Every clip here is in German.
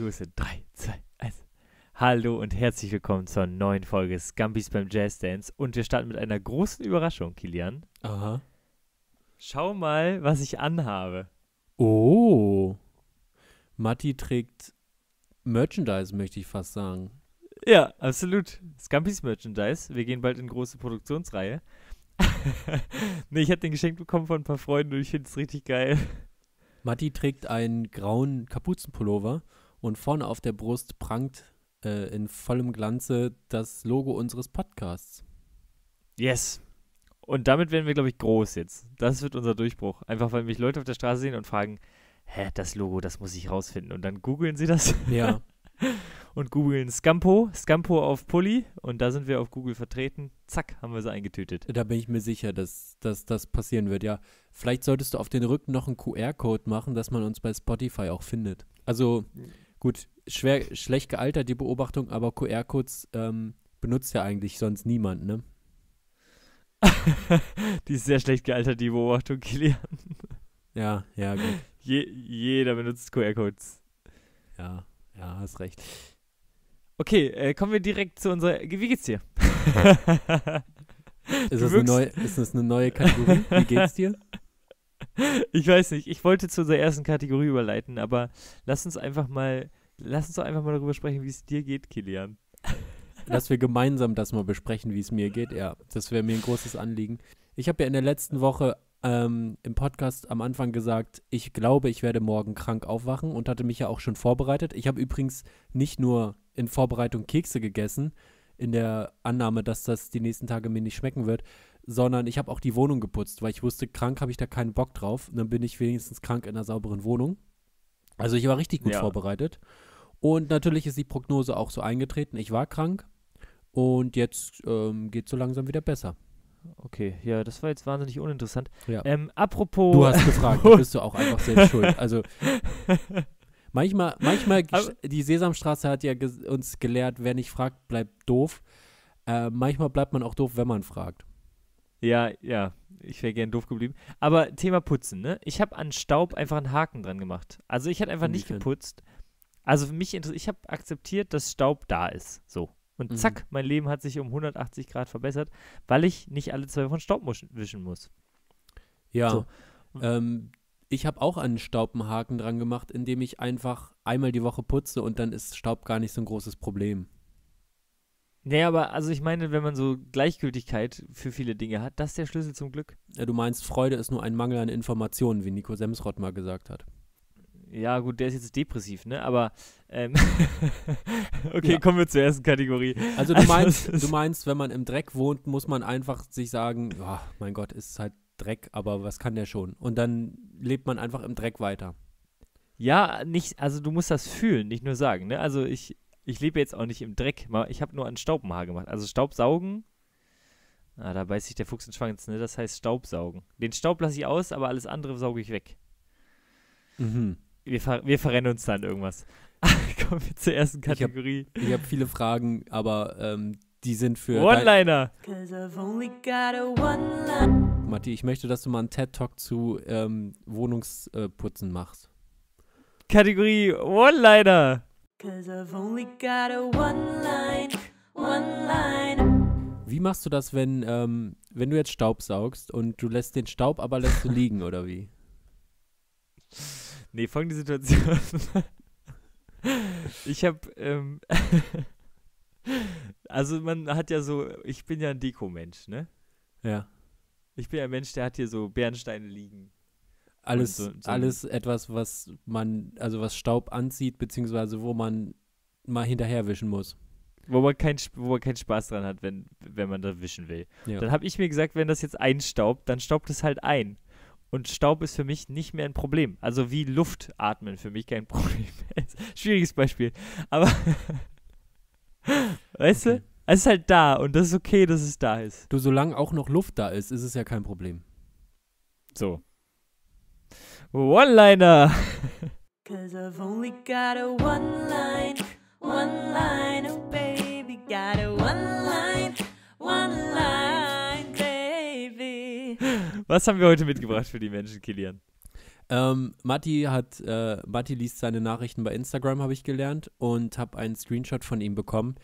Huste. 3, 2, 1. Hallo und herzlich willkommen zur neuen Folge Scampis beim Jazz Dance. Und wir starten mit einer großen Überraschung, Kilian. Aha. Schau mal, was ich anhabe. Oh. Matti trägt Merchandise, möchte ich fast sagen. Ja, absolut. Scampis Merchandise. Wir gehen bald in große Produktionsreihe. nee, ich habe den geschenkt bekommen von ein paar Freunden und ich finde es richtig geil. Matti trägt einen grauen Kapuzenpullover und vorne auf der Brust prangt äh, in vollem Glanze das Logo unseres Podcasts. Yes. Und damit werden wir, glaube ich, groß jetzt. Das wird unser Durchbruch. Einfach, weil mich Leute auf der Straße sehen und fragen, hä, das Logo, das muss ich rausfinden. Und dann googeln sie das. Ja. und googeln Scampo, Scampo auf Pulli. Und da sind wir auf Google vertreten. Zack, haben wir sie eingetütet. Da bin ich mir sicher, dass, dass das passieren wird. Ja, vielleicht solltest du auf den Rücken noch einen QR-Code machen, dass man uns bei Spotify auch findet. Also, gut, schwer, schlecht gealtert die Beobachtung, aber QR-Codes ähm, benutzt ja eigentlich sonst niemand, ne? die ist sehr schlecht gealtert, die Beobachtung, Kilian. Ja, ja, gut. Je, jeder benutzt QR-Codes. Ja, ja, hast recht. Okay, äh, kommen wir direkt zu unserer. Wie geht's dir? ist, das eine neue, ist das eine neue Kategorie? Wie geht's dir? Ich weiß nicht. Ich wollte zu unserer ersten Kategorie überleiten, aber lass uns einfach mal, lass uns doch einfach mal darüber sprechen, wie es dir geht, Kilian. Dass wir gemeinsam das mal besprechen, wie es mir geht, ja, das wäre mir ein großes Anliegen. Ich habe ja in der letzten Woche ähm, im Podcast am Anfang gesagt, ich glaube, ich werde morgen krank aufwachen und hatte mich ja auch schon vorbereitet. Ich habe übrigens nicht nur in Vorbereitung Kekse gegessen, in der Annahme, dass das die nächsten Tage mir nicht schmecken wird, sondern ich habe auch die Wohnung geputzt, weil ich wusste, krank habe ich da keinen Bock drauf. Und dann bin ich wenigstens krank in einer sauberen Wohnung. Also ich war richtig gut Ja. vorbereitet. Und natürlich ist die Prognose auch so eingetreten. Ich war krank und jetzt ähm, geht so langsam wieder besser. Okay, ja, das war jetzt wahnsinnig uninteressant. Ja. Ähm, apropos. Du hast gefragt, da bist du auch einfach selbst schuld. Also manchmal, manchmal, Aber- die Sesamstraße hat ja uns gelehrt, wer nicht fragt, bleibt doof. Äh, manchmal bleibt man auch doof, wenn man fragt. Ja, ja, ich wäre gern doof geblieben. Aber Thema Putzen, ne? Ich habe an Staub einfach einen Haken dran gemacht. Also ich hatte einfach nicht geputzt. Also für mich interessiert, ich habe akzeptiert, dass Staub da ist. So. Und Mhm. zack, mein Leben hat sich um 180 Grad verbessert, weil ich nicht alle zwei Wochen Staub wischen muss. Ja. So. Ähm, ich habe auch einen Staubhaken dran gemacht, indem ich einfach einmal die Woche putze und dann ist Staub gar nicht so ein großes Problem. Nee, aber also ich meine, wenn man so Gleichgültigkeit für viele Dinge hat, das ist der Schlüssel zum Glück. Äh, Du meinst, Freude ist nur ein Mangel an Informationen, wie Nico Semsrott mal gesagt hat. Ja, gut, der ist jetzt depressiv, ne? Aber ähm okay, Ja. kommen wir zur ersten Kategorie. Also du Also, meinst, ist- du meinst, wenn man im Dreck wohnt, muss man einfach sich sagen, ja, mein Gott, ist halt Dreck, aber was kann der schon? Und dann lebt man einfach im Dreck weiter. Ja, nicht, also du musst das fühlen, nicht nur sagen, ne? Also ich, ich lebe jetzt auch nicht im Dreck, mal- ich habe nur an Staub ein Haar gemacht. Also Staubsaugen, ah, da beißt sich der Fuchs in den Schwanz, ne? Das heißt Staubsaugen. Den Staub lasse ich aus, aber alles andere sauge ich weg. Mhm. Wir, ver wir verrennen uns dann irgendwas. Kommen wir zur ersten hab- Kategorie. Ich habe viele Fragen, aber ähm, die sind für One-Liner. Cause I've only got a one. Matti. Ich möchte, dass du mal einen TED-Talk zu ähm, Wohnungsputzen machst. Kategorie One-Liner. Cause I've only got a one line. One line. Wie machst du das, wenn, ähm, wenn du jetzt Staub saugst und du lässt den Staub, aber lässt du liegen, oder wie? Nee, folgende Situation. ich habe, ähm, also man hat ja so, ich bin ja ein Deko-Mensch, ne? Ja. Ich bin ja ein Mensch, der hat hier so Bernsteine liegen. Alles, so- so alles etwas, was man, also was Staub anzieht, beziehungsweise wo man mal hinterherwischen muss. Wo man, kein, wo man keinen Spaß dran hat, wenn, wenn man da wischen will. Ja. Dann habe ich mir gesagt, wenn das jetzt einstaubt, dann staubt es halt ein. Und Staub ist für mich nicht mehr ein Problem. Also wie Luft atmen für mich kein Problem. Schwieriges Beispiel. Aber weißt Okay. du, es ist halt da und das ist okay, dass es da ist. Du, solange auch noch Luft da ist, ist es ja kein Problem. So. One-Liner. Cause I've only got a one line. One line. Oh, baby. Got a one line. One line, baby. Was haben wir heute mitgebracht für die Menschen, Kilian? Ähm, Matti hat, äh, Matti liest seine Nachrichten bei Instagram, habe ich gelernt, und habe einen Screenshot von ihm bekommen.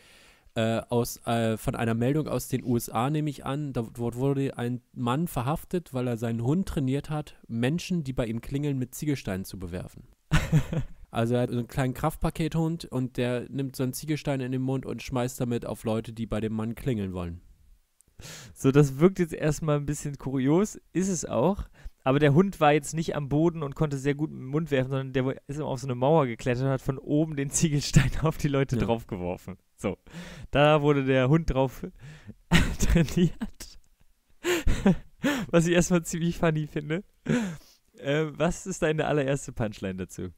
Äh, aus, äh, von einer Meldung aus den USA nehme ich an, da, dort wurde ein Mann verhaftet, weil er seinen Hund trainiert hat, Menschen, die bei ihm klingeln, mit Ziegelsteinen zu bewerfen. also er hat so einen kleinen Kraftpakethund und der nimmt so einen Ziegelstein in den Mund und schmeißt damit auf Leute, die bei dem Mann klingeln wollen. So, das wirkt jetzt erstmal ein bisschen kurios, ist es auch. Aber der Hund war jetzt nicht am Boden und konnte sehr gut mit dem Mund werfen, sondern der ist immer auf so eine Mauer geklettert und hat von oben den Ziegelstein auf die Leute Ja. draufgeworfen. So, da wurde der Hund drauf trainiert. Was ich erstmal ziemlich funny finde. Äh, was ist deine allererste Punchline dazu?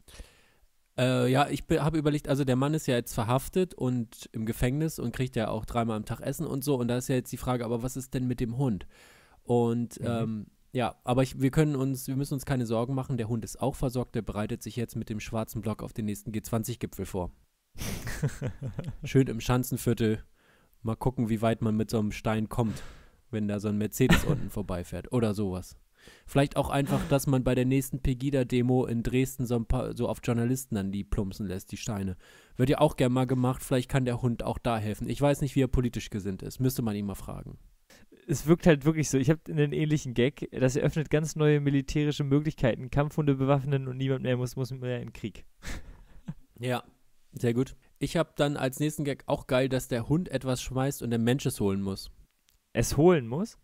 Äh, ja, ich habe überlegt, also der Mann ist ja jetzt verhaftet und im Gefängnis und kriegt ja auch dreimal am Tag Essen und so. Und da ist ja jetzt die Frage, aber was ist denn mit dem Hund? Und Mhm. ähm, ja, aber ich, wir können uns, wir müssen uns keine Sorgen machen. Der Hund ist auch versorgt. Der bereitet sich jetzt mit dem schwarzen Block auf den nächsten G20-Gipfel vor. Schön im Schanzenviertel. Mal gucken, wie weit man mit so einem Stein kommt, wenn da so ein Mercedes unten vorbeifährt oder sowas. Vielleicht auch einfach, dass man bei der nächsten Pegida-Demo in Dresden so, ein paar, so auf Journalisten dann die plumpsen lässt, die Steine. Wird ja auch gern mal gemacht. Vielleicht kann der Hund auch da helfen. Ich weiß nicht, wie er politisch gesinnt ist. Müsste man ihn mal fragen. es wirkt halt wirklich so. Ich habe einen ähnlichen Gag. Das eröffnet ganz neue militärische Möglichkeiten. Kampfhunde bewaffnen und niemand mehr muss, muss mehr in den Krieg. Ja. Sehr gut. Ich habe dann als nächsten Gag auch geil, dass der Hund etwas schmeißt und der Mensch es holen muss. Es holen muss?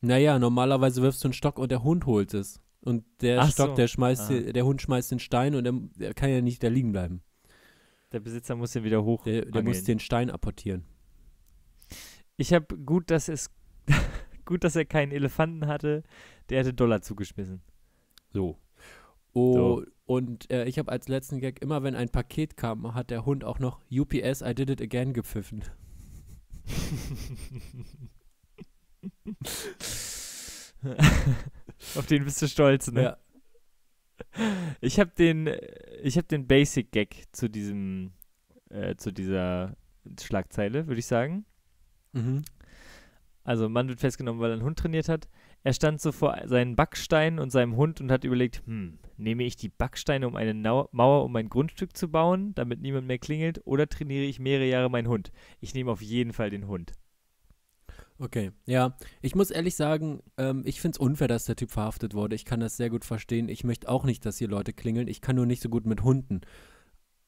Naja, normalerweise wirfst du einen Stock und der Hund holt es. Und der Ach Stock, so. der schmeißt, Ah. der Hund schmeißt den Stein und der, der kann ja nicht da liegen bleiben. Der Besitzer muss den wieder hoch. Der, der muss den Stein apportieren. Ich habe gut, dass es gut, dass er keinen Elefanten hatte. Der hätte Dollar zugeschmissen. So. Oh, So. Und äh, ich habe als letzten Gag, immer wenn ein Paket kam, hat der Hund auch noch UPS, I did it again gepfiffen. Auf den bist du stolz, ne? Ja. Ich habe den, ich habe den Basic Gag zu diesem, äh, zu dieser Schlagzeile, würde ich sagen. Mhm. Also ein Mann wird festgenommen, weil er einen Hund trainiert hat. Er stand so vor seinen Backsteinen und seinem Hund und hat überlegt, hm, nehme ich die Backsteine, um eine Mauer um mein Grundstück zu bauen, damit niemand mehr klingelt, oder trainiere ich mehrere Jahre meinen Hund? Ich nehme auf jeden Fall den Hund. Okay, ja. Ich muss ehrlich sagen, ähm, ich finde es unfair, dass der Typ verhaftet wurde. Ich kann das sehr gut verstehen. Ich möchte auch nicht, dass hier Leute klingeln. Ich kann nur nicht so gut mit Hunden.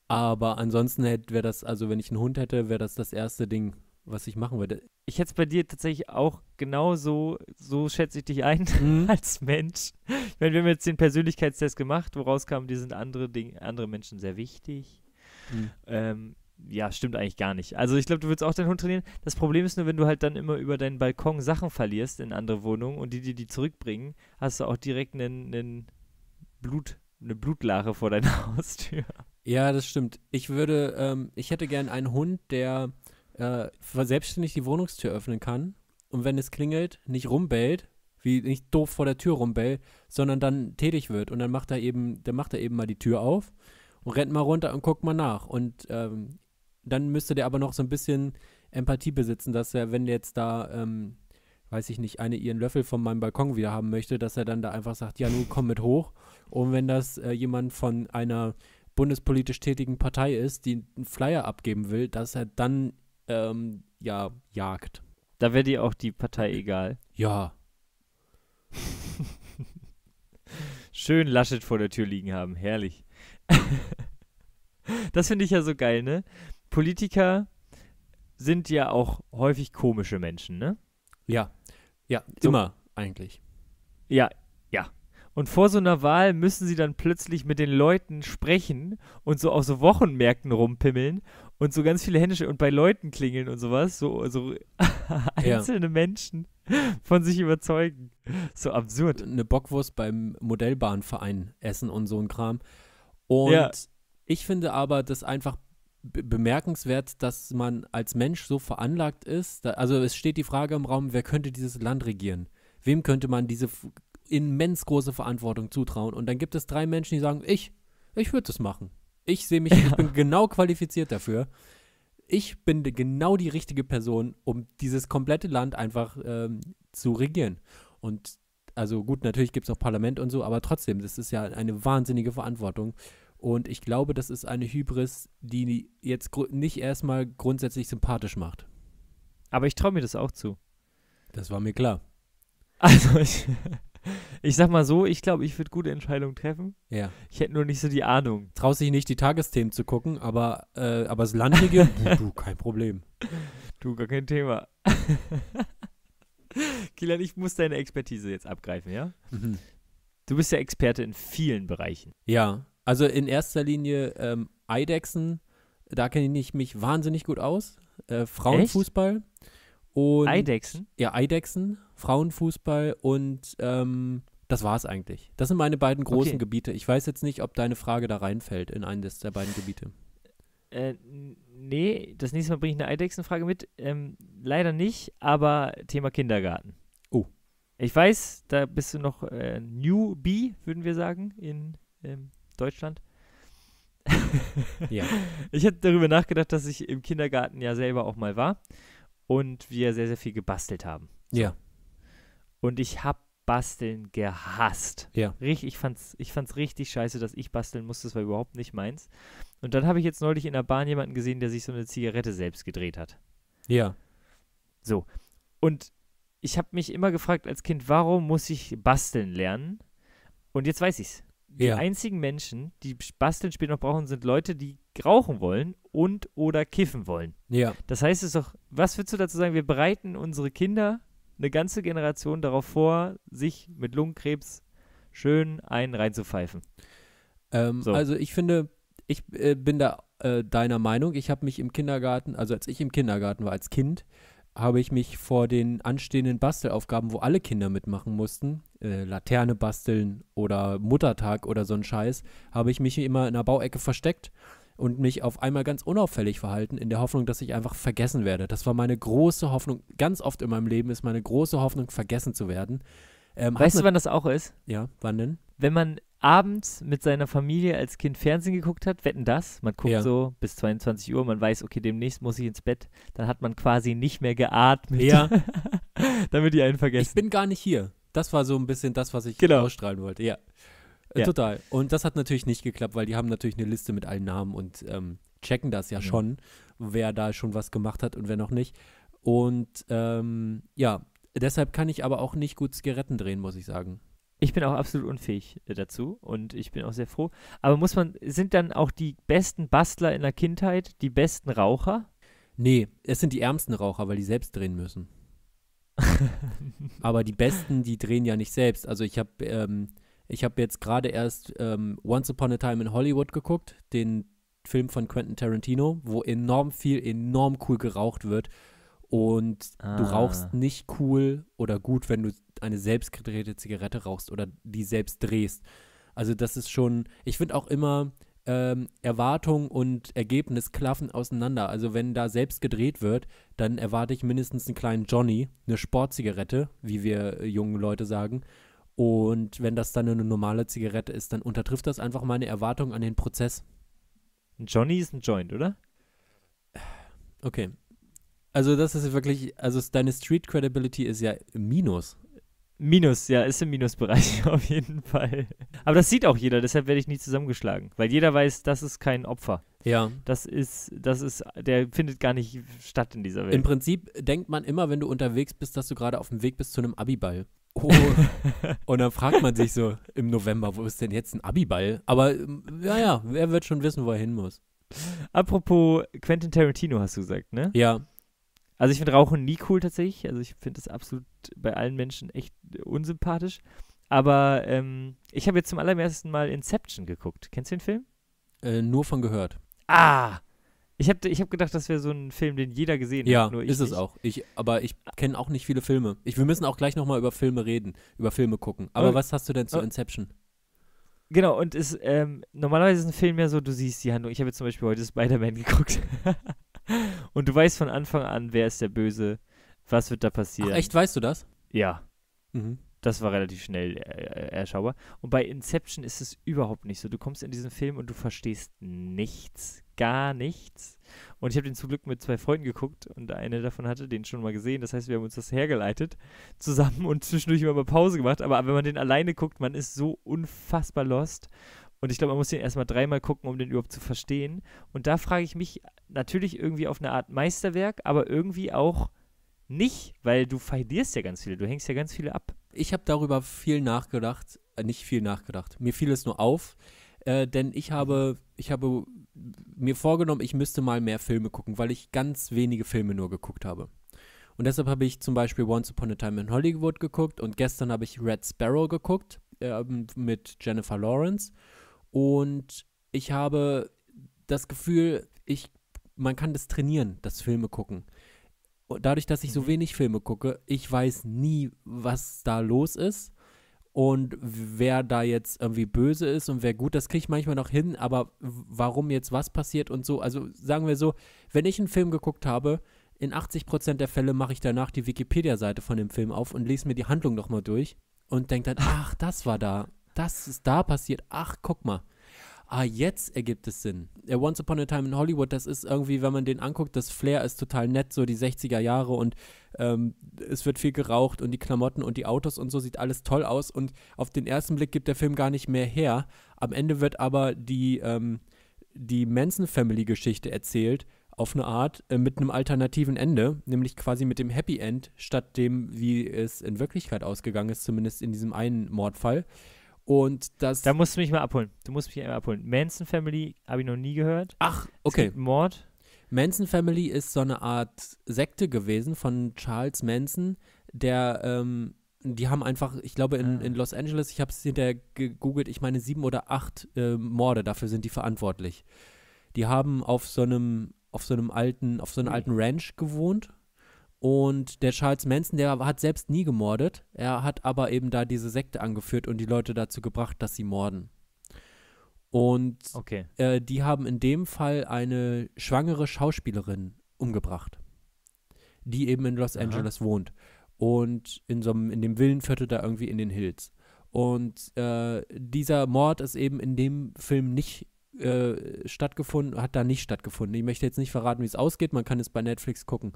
Aber ansonsten wäre das, also wenn ich einen Hund hätte, wäre das das erste Ding, was ich machen würde. Ich hätte es bei dir tatsächlich auch genauso, so schätze ich dich ein, Mhm. als Mensch. Ich meine, wir haben jetzt den Persönlichkeitstest gemacht, woraus kam, dir sind andere, Dinge, andere Menschen sehr wichtig. Mhm. Ähm, ja, stimmt eigentlich gar nicht. Also ich glaube, du würdest auch deinen Hund trainieren. Das Problem ist nur, wenn du halt dann immer über deinen Balkon Sachen verlierst in andere Wohnungen und die dir die zurückbringen, hast du auch direkt einen, einen Blut, eine Blutlache vor deiner Haustür. Ja, das stimmt. Ich würde, ähm, ich hätte gern einen Hund, der äh, selbstständig die Wohnungstür öffnen kann und wenn es klingelt, nicht rumbellt, wie nicht doof vor der Tür rumbellt, sondern dann tätig wird und dann macht er eben, dann macht er eben mal die Tür auf und rennt mal runter und guckt mal nach und ähm, dann müsste der aber noch so ein bisschen Empathie besitzen, dass er, wenn jetzt da, ähm, weiß ich nicht, eine ihren Löffel von meinem Balkon wieder haben möchte, dass er dann da einfach sagt, ja, nun komm mit hoch. Und wenn das äh, jemand von einer bundespolitisch tätigen Partei ist, die einen Flyer abgeben will, dass er dann ähm, ja jagt. Da wäre dir auch die Partei egal. Ja. Schön Laschet vor der Tür liegen haben. Herrlich. das finde ich ja so geil, ne? Politiker sind ja auch häufig komische Menschen, ne? Ja. Ja, So. immer eigentlich. Ja, ja. Und vor so einer Wahl müssen sie dann plötzlich mit den Leuten sprechen und so auf so Wochenmärkten rumpimmeln und so ganz viele Hände und bei Leuten klingeln und sowas, so, so einzelne Menschen von sich überzeugen. So absurd. Eine Bockwurst beim Modellbahnverein essen und so ein Kram. Und Ja. ich finde aber das einfach be- bemerkenswert, dass man als Mensch so veranlagt ist. Da, also es steht die Frage im Raum, wer könnte dieses Land regieren? Wem könnte man diese immens große Verantwortung zutrauen? Und dann gibt es drei Menschen, die sagen, ich, ich würde das machen. Ich sehe mich, ich bin genau qualifiziert dafür. Ich bin genau die richtige Person, um dieses komplette Land einfach ähm, zu regieren. Und Also gut, natürlich gibt es auch Parlament und so, aber trotzdem, das ist ja eine wahnsinnige Verantwortung. Und ich glaube, das ist eine Hybris, die jetzt nicht erstmal grundsätzlich sympathisch macht. Aber ich traue mir das auch zu. Das war mir klar. Also ich, ich sag mal so, ich glaube, ich würde gute Entscheidungen treffen. Ja. Ich hätte nur nicht so die Ahnung. Traust dich nicht, die Tagesthemen zu gucken, aber, äh, aber das Landlige, du, du, kein Problem. Du, gar kein Thema. Kilian, ich muss deine Expertise jetzt abgreifen, ja? Mhm. Du bist ja Experte in vielen Bereichen. Ja, also in erster Linie ähm, Eidechsen, da kenne ich mich wahnsinnig gut aus. Äh, Frauenfußball. Und, Eidechsen? Ja, Eidechsen, Frauenfußball und ähm, das war's eigentlich. Das sind meine beiden großen Okay. Gebiete. Ich weiß jetzt nicht, ob deine Frage da reinfällt in eines der beiden Gebiete. Äh, nee, das nächste Mal bringe ich eine Eidechsenfrage mit. Ähm, leider nicht, aber Thema Kindergarten. Oh. Ich weiß, da bist du noch äh, Newbie, würden wir sagen, in ähm, Deutschland. Ja. Ich habe darüber nachgedacht, dass ich im Kindergarten ja selber auch mal war und wir sehr, sehr viel gebastelt haben. Ja. Und ich habe Basteln gehasst. Ja. Richtig, ich fand's, ich fand's richtig scheiße, dass ich basteln musste. Das war überhaupt nicht meins. Und dann habe ich jetzt neulich in der Bahn jemanden gesehen, der sich so eine Zigarette selbst gedreht hat. Ja. Und ich habe mich immer gefragt als Kind, warum muss ich basteln lernen? Und jetzt weiß ich's. Die Ja. einzigen Menschen, die basteln später noch brauchen, sind Leute, die rauchen wollen und oder kiffen wollen. Ja. Das heißt es doch, was würdest du dazu sagen? Wir bereiten unsere Kinder, eine ganze Generation darauf vor, sich mit Lungenkrebs schön einen reinzupfeifen. Ähm, So. Also ich finde, ich äh, bin da äh, deiner Meinung. Ich habe mich im Kindergarten, also als ich im Kindergarten war als Kind, habe ich mich vor den anstehenden Bastelaufgaben, wo alle Kinder mitmachen mussten, äh, Laterne basteln oder Muttertag oder so ein Scheiß, habe ich mich immer in der Bauecke versteckt und mich auf einmal ganz unauffällig verhalten, in der Hoffnung, dass ich einfach vergessen werde. Das war meine große Hoffnung. Ganz oft in meinem Leben ist meine große Hoffnung, vergessen zu werden. Ähm, Weißt du, wann das auch ist? Ja, wann denn? Wenn man abends mit seiner Familie als Kind Fernsehen geguckt hat, wetten das, man guckt Ja. so bis 22 Uhr, man weiß, okay, demnächst muss ich ins Bett, dann hat man quasi nicht mehr geatmet, Ja. damit die einen Ich vergessen. bin gar nicht hier. Das war so ein bisschen das, was ich Genau. ausstrahlen wollte. Ja. Ja. Total. Und das hat natürlich nicht geklappt, weil die haben natürlich eine Liste mit allen Namen und ähm, checken das ja Ja. schon, wer da schon was gemacht hat und wer noch nicht. Und ähm, ja, deshalb kann ich aber auch nicht gut Zigaretten drehen, muss ich sagen. Ich bin auch absolut unfähig äh, dazu und ich bin auch sehr froh. Aber muss man, sind dann auch die besten Bastler in der Kindheit die besten Raucher? Nee, es sind die ärmsten Raucher, weil die selbst drehen müssen. Aber die Besten, die drehen ja nicht selbst. Also ich habe ähm, ich habe jetzt gerade erst ähm, Once Upon a Time in Hollywood geguckt, den Film von Quentin Tarantino, wo enorm viel, enorm cool geraucht wird. Und du Ah. rauchst nicht cool oder gut, wenn du eine selbst gedrehte Zigarette rauchst oder die selbst drehst. Also das ist schon, ich finde auch immer, ähm, Erwartung und Ergebnis klaffen auseinander. Also wenn da selbst gedreht wird, dann erwarte ich mindestens einen kleinen Johnny, eine Sportzigarette, wie wir äh, jungen Leute sagen. Und wenn das dann eine normale Zigarette ist, dann untertrifft das einfach meine Erwartung an den Prozess. Ein Johnny ist ein Joint, oder? Okay. Also das ist wirklich, also deine Street Credibility ist ja im Minus. Minus, ja, ist im Minusbereich auf jeden Fall. Aber das sieht auch jeder, deshalb werde ich nie zusammengeschlagen. Weil jeder weiß, das ist kein Opfer. Ja. Das ist, das ist, der findet gar nicht statt in dieser Im Welt. Prinzip denkt man immer, wenn du unterwegs bist, dass du gerade auf dem Weg bist zu einem Abiball. Oh. Und dann fragt man sich so im November, wo ist denn jetzt ein Abiball? Aber ähm, ja, ja, wer wird schon wissen, wo er hin muss? Apropos Quentin Tarantino hast du gesagt, ne? Ja, Also ich finde Rauchen nie cool tatsächlich. Also ich finde das absolut bei allen Menschen echt unsympathisch. Aber ähm, ich habe jetzt zum allerersten Mal Inception geguckt. Kennst du den Film? äh, nur von gehört. Ah! Ich habe ich hab gedacht, das wäre so ein Film, den jeder gesehen Ja, hat. Nur ich ist es nicht. auch. Ich, aber ich kenne auch nicht viele Filme. Ich, wir müssen auch gleich nochmal über Filme reden, über Filme gucken. Aber Oh. was hast du denn zu Oh. Inception? Genau, und ist, ähm, normalerweise ist ein Film ja so, du siehst die Handlung. Ich habe jetzt zum Beispiel heute Spider-Man geguckt. und du weißt von Anfang an, wer ist der Böse, was wird da passieren. Ach, echt, weißt du das? Ja, Mhm. das war relativ schnell äh, erschaubar. Und bei Inception ist es überhaupt nicht so. Du kommst in diesen Film und du verstehst nichts, gar nichts. Und ich habe den zum Glück mit zwei Freunden geguckt und eine davon hatte den schon mal gesehen. Das heißt, wir haben uns das hergeleitet zusammen und zwischendurch immer mal Pause gemacht. Aber wenn man den alleine guckt, man ist so unfassbar lost. Und ich glaube, man muss den erstmal dreimal gucken, um den überhaupt zu verstehen. Und da frage ich mich natürlich irgendwie auf eine Art Meisterwerk, aber irgendwie auch nicht, weil du verlierst ja ganz viele, du hängst ja ganz viele ab. Ich habe darüber viel nachgedacht, äh, nicht viel nachgedacht. Mir fiel es nur auf, äh, denn ich habe, ich habe mir vorgenommen, ich müsste mal mehr Filme gucken, weil ich ganz wenige Filme nur geguckt habe. Und deshalb habe ich zum Beispiel Once Upon a Time in Hollywood geguckt und gestern habe ich Red Sparrow geguckt äh, mit Jennifer Lawrence. Und ich habe das Gefühl, ich, man kann das trainieren, das Filme gucken. Und dadurch, dass ich so Mhm. wenig Filme gucke, ich weiß nie, was da los ist und wer da jetzt irgendwie böse ist und wer gut, das kriege ich manchmal noch hin, aber warum jetzt was passiert und so, also sagen wir so, wenn ich einen Film geguckt habe, in 80% der Fälle mache ich danach die Wikipedia-Seite von dem Film auf und lese mir die Handlung nochmal durch und denke dann, ach, das war da, das ist da passiert, ach, guck mal. Ah, jetzt ergibt es Sinn. Once Upon a Time in Hollywood, das ist irgendwie, wenn man den anguckt, das Flair ist total nett, so die 60er Jahre und ähm, es wird viel geraucht und die Klamotten und die Autos und so sieht alles toll aus und auf den ersten Blick gibt der Film gar nicht mehr her. Am Ende wird aber die, ähm, die Manson Family Geschichte erzählt auf eine Art äh, mit einem alternativen Ende, nämlich quasi mit dem Happy End statt dem, wie es in Wirklichkeit ausgegangen ist, zumindest in diesem einen Mordfall. Und das. Da musst du mich mal abholen. Du musst mich einmal abholen. Manson Family habe ich noch nie gehört. ach, okay. Mord. Manson Family ist so eine Art Sekte gewesen von Charles Manson, der, ähm, die haben einfach, ich glaube in, Ah. in Los Angeles, ich habe es hinterher gegoogelt, ich meine sieben oder acht äh, Morde, dafür sind die verantwortlich. Die haben auf so einem, auf so einem alten, auf so einer Ui. alten Ranch gewohnt und der Charles Manson, der hat selbst nie gemordet, er hat aber eben da diese Sekte angeführt und die Leute dazu gebracht, dass sie morden. Und Okay. äh, die haben in dem Fall eine schwangere Schauspielerin umgebracht, die eben in Los Aha. Angeles wohnt und in so einem, in dem Villenviertel da irgendwie in den Hills. Und äh, dieser Mord ist eben in dem Film nicht äh, stattgefunden, hat da nicht stattgefunden. Ich möchte jetzt nicht verraten, wie es ausgeht, man kann es bei Netflix gucken.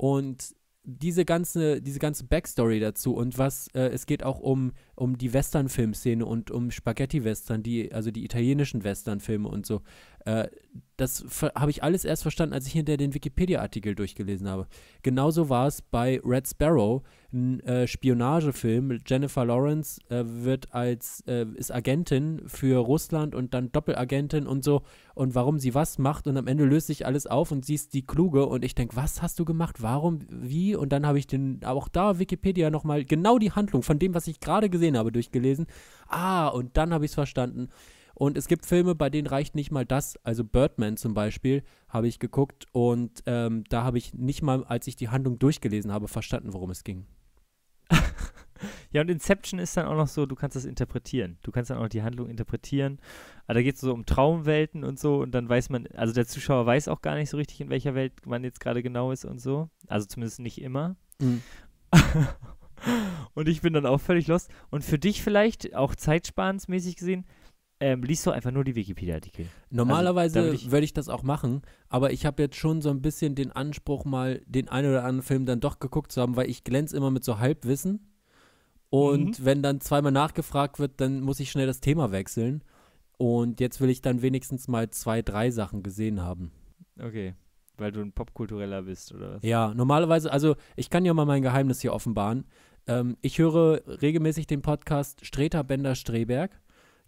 Und diese ganze, diese ganze Backstory dazu und was, äh, es geht auch um, um die Western-Filmszene und um Spaghetti-Western, die, also die italienischen Western-Filme und so. Äh, das habe ich alles erst verstanden, als ich hinter den Wikipedia-Artikel durchgelesen habe. Genauso war es bei Red Sparrow, ein äh, Spionagefilm. Jennifer Lawrence äh, wird als, äh, ist Agentin für Russland und dann Doppelagentin und so. Und warum sie was macht und am Ende löst sich alles auf und sie ist die Kluge und ich denke, was hast du gemacht? Warum? Wie? Und dann habe ich den, auch da Wikipedia nochmal genau die Handlung von dem, was ich gerade gesehen habe, durchgelesen. Ah, und dann habe ich es verstanden. Und es gibt Filme, bei denen reicht nicht mal das. Also Birdman zum Beispiel habe ich geguckt und ähm, da habe ich nicht mal, als ich die Handlung durchgelesen habe, verstanden, worum es ging. Ja, und Inception ist dann auch noch so, du kannst das interpretieren. Du kannst dann auch die Handlung interpretieren. Aber da geht es so um Traumwelten und so und dann weiß man, also der Zuschauer weiß auch gar nicht so richtig, in welcher Welt man jetzt gerade genau ist und so. Also zumindest nicht immer. Mhm. und ich bin dann auch völlig lost. Und für dich vielleicht, auch zeitsparensmäßig gesehen, ähm, liest du einfach nur die Wikipedia-Artikel. Normalerweise da würd ich- würde ich das auch machen, aber ich habe jetzt schon so ein bisschen den Anspruch, mal den einen oder anderen Film dann doch geguckt zu haben, weil ich glänze immer mit so Halbwissen. Und wenn dann zweimal nachgefragt wird, dann muss ich schnell das Thema wechseln. Und jetzt will ich dann wenigstens mal zwei, drei Sachen gesehen haben. Okay. Weil du ein Popkultureller bist, oder was? Ja, normalerweise, also ich kann ja mal mein Geheimnis hier offenbaren. Ähm, ich höre regelmäßig den Podcast Streter Bender Streberg.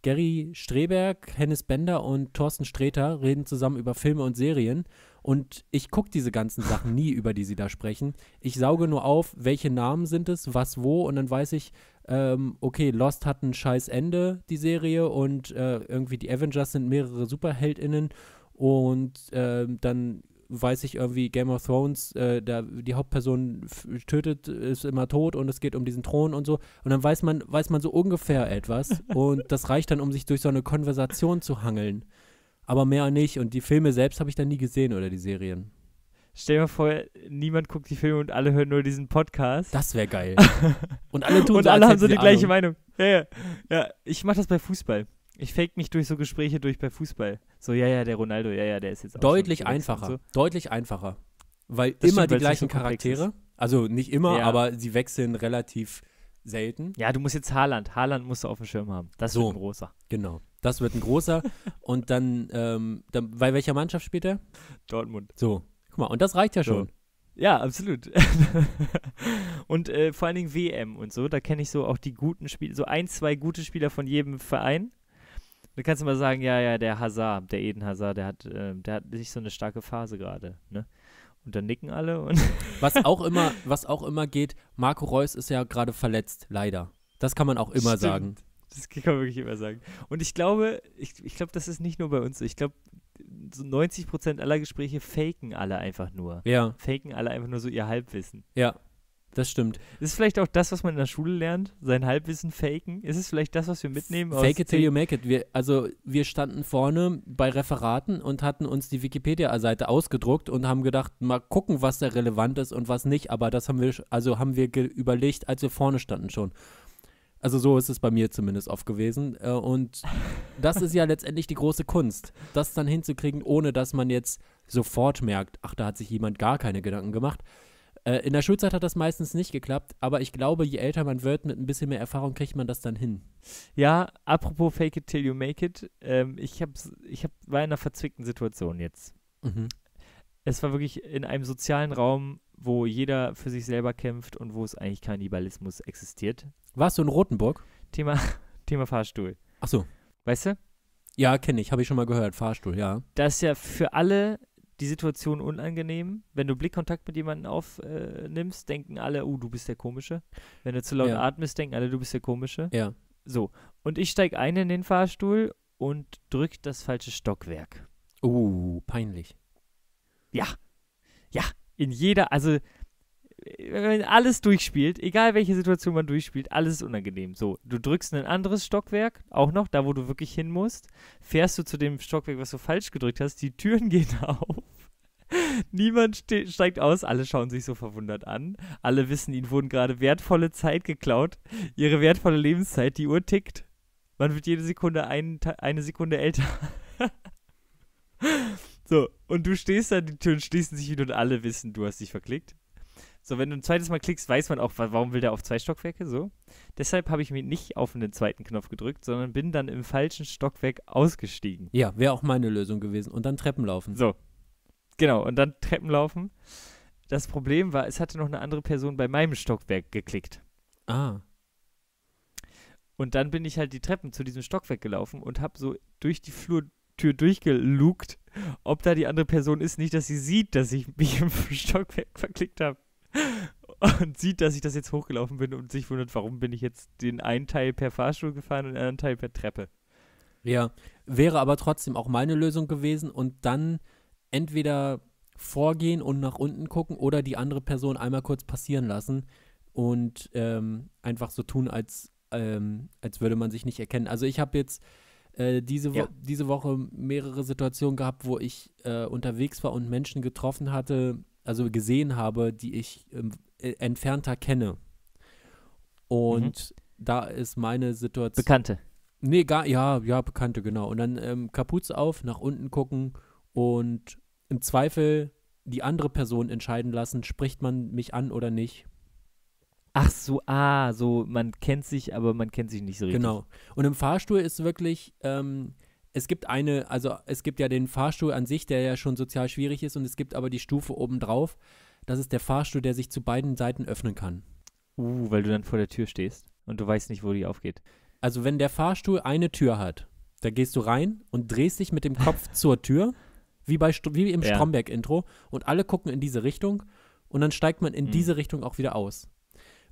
Gary Streberg, Hennes Bender und Thorsten Streter reden zusammen über Filme und Serien. Und ich gucke diese ganzen Sachen nie, über die sie da sprechen. Ich sauge nur auf, welche Namen sind es, was wo, und dann weiß ich, ähm, okay, Lost hat ein scheiß Ende, die Serie, und äh, irgendwie die Avengers sind mehrere SuperheldInnen. Und ähm, dann weiß ich irgendwie, Game of Thrones, äh, da, die Hauptperson tötet, ist immer tot und es geht um diesen Thron und so. Und dann weiß man, weiß man so ungefähr etwas. und das reicht dann, um sich durch so eine Konversation zu hangeln. Aber mehr nicht. Und die Filme selbst habe ich dann nie gesehen oder die Serien. Stell dir mal vor, niemand guckt die Filme und alle hören nur diesen Podcast. Das wäre geil. Und alle tun und so, alle haben so die sie gleiche. Meinung. Ja, ja. ja ich mache das bei Fußball. Ich fake mich durch so Gespräche durch bei Fußball. So, ja, ja, der Ronaldo, ja, ja, der ist jetzt auch Deutlich einfacher. So. Deutlich einfacher. Weil Das immer stimmt, die gleichen so. Charaktere. Also nicht immer, Ja. aber sie wechseln relativ selten. Ja, du musst jetzt Haaland. Haaland musst du auf dem Schirm haben. Das So. wird ein großer. Genau. Das wird ein großer. und dann, ähm, dann, bei welcher Mannschaft spielt er? Dortmund. So. Guck mal, und das reicht ja So. schon. Ja, absolut. und äh, vor allen Dingen WM und so, da kenne ich so auch die guten Spieler, so ein, zwei gute Spieler von jedem Verein. Da kannst du mal sagen, ja, ja, der Hazard, der Eden Hazard, der hat, äh, der hat nicht so eine starke Phase gerade, ne? Und dann nicken alle und Was auch immer, was auch immer geht, Marco Reus ist ja gerade verletzt, leider. Das kann man auch immer Stimmt. sagen. Das kann man wirklich immer sagen. Und ich glaube, ich, ich glaube, das ist nicht nur bei uns so. Ich glaube, so 90% aller Gespräche faken alle einfach nur. Ja, Faken alle einfach nur so ihr Halbwissen. ja. Das stimmt. Ist es vielleicht auch das, was man in der Schule lernt? Sein Halbwissen faken? Ist es vielleicht das, was wir mitnehmen? Fake it till you make it. Wir, also wir standen vorne bei Referaten und hatten uns die Wikipedia-Seite ausgedruckt und haben gedacht, mal gucken, was da relevant ist und was nicht. Aber das haben wir, also haben wir überlegt, als wir vorne standen schon. Also so ist es bei mir zumindest oft gewesen. Äh, Und das ist ja letztendlich die große Kunst, das dann hinzukriegen, ohne dass man jetzt sofort merkt, ach, da hat sich jemand gar keine Gedanken gemacht. Äh, In der Schulzeit hat das meistens nicht geklappt, aber ich glaube, je älter man wird, mit ein bisschen mehr Erfahrung kriegt man das dann hin. Ja, apropos fake it till you make it. Ähm, ich, hab's, ich hab, war in einer verzwickten Situation jetzt. Mhm. Es war wirklich in einem sozialen Raum, wo jeder für sich selber kämpft und wo es eigentlich Kannibalismus existiert. Warst du in Rotenburg? Thema, Thema Fahrstuhl. Ach so. Weißt du? Ja, kenne ich, habe ich schon mal gehört. Fahrstuhl, ja. Das ist ja für alle die Situation unangenehm. Wenn du Blickkontakt mit jemandem aufnimmst, äh, denken alle, oh, du bist der Komische. Wenn du zu laut Ja. atmest, denken alle, du bist der Komische. Ja. So. Und ich steige ein in den Fahrstuhl und drück das falsche Stockwerk. Uh, peinlich. Ja. Ja. In jeder, also wenn alles durchspielt, egal welche Situation man durchspielt, alles ist unangenehm. So, du drückst ein anderes Stockwerk, auch noch, da wo du wirklich hin musst, fährst du zu dem Stockwerk, was du falsch gedrückt hast, die Türen gehen auf. Niemand ste steigt aus, alle schauen sich so verwundert an. Alle wissen, ihnen wurden gerade wertvolle Zeit geklaut. Ihre wertvolle Lebenszeit, die Uhr tickt. Man wird jede Sekunde ein, eine Sekunde älter. so, und du stehst da, die Türen schließen sich wieder und alle wissen, du hast dich verklickt. So, wenn du ein zweites Mal klickst, weiß man auch, wa- warum will der auf zwei Stockwerke so. Deshalb habe ich mir nicht auf den zweiten Knopf gedrückt, sondern bin dann im falschen Stockwerk ausgestiegen. Ja, wäre auch meine Lösung gewesen. Und dann Treppen laufen. So. Genau, und dann Treppen laufen. Das Problem war, es hatte noch eine andere Person bei meinem Stockwerk geklickt. Ah. Und dann bin ich halt die Treppen zu diesem Stockwerk gelaufen und habe so durch die Flurtür durchgelugt, ob da die andere Person ist. Nicht, dass sie sieht, dass ich mich im Stockwerk verklickt habe. Und sieht, dass ich das jetzt hochgelaufen bin und sich wundert, warum bin ich jetzt den einen Teil per Fahrstuhl gefahren und den anderen Teil per Treppe. Ja. Wäre aber trotzdem auch meine Lösung gewesen und dann entweder vorgehen und nach unten gucken oder die andere Person einmal kurz passieren lassen und ähm, einfach so tun, als, ähm, als würde man sich nicht erkennen. Also ich habe jetzt äh, diese, Wo Ja. diese Woche mehrere Situationen gehabt, wo ich äh, unterwegs war und Menschen getroffen hatte, also gesehen habe, die ich ähm, äh, entfernter kenne. Und da ist meine Situation. Bekannte. Nee, gar, ja, ja, Bekannte, genau. Und dann ähm, Kapuze auf, nach unten gucken und im Zweifel die andere Person entscheiden lassen, spricht man mich an oder nicht. Ach so, ah, so, man kennt sich, aber man kennt sich nicht so richtig. Genau. Und im Fahrstuhl ist wirklich, ähm, es gibt eine, also es gibt ja den Fahrstuhl an sich, der ja schon sozial schwierig ist, und es gibt aber die Stufe obendrauf. Das ist der Fahrstuhl, der sich zu beiden Seiten öffnen kann. Uh, weil du dann vor der Tür stehst und du weißt nicht, wo die aufgeht. Also wenn der Fahrstuhl eine Tür hat, da gehst du rein und drehst dich mit dem Kopf zur Tür, wie, bei, wie im Ja. Stromberg-Intro, und alle gucken in diese Richtung und dann steigt man in Mhm. diese Richtung auch wieder aus.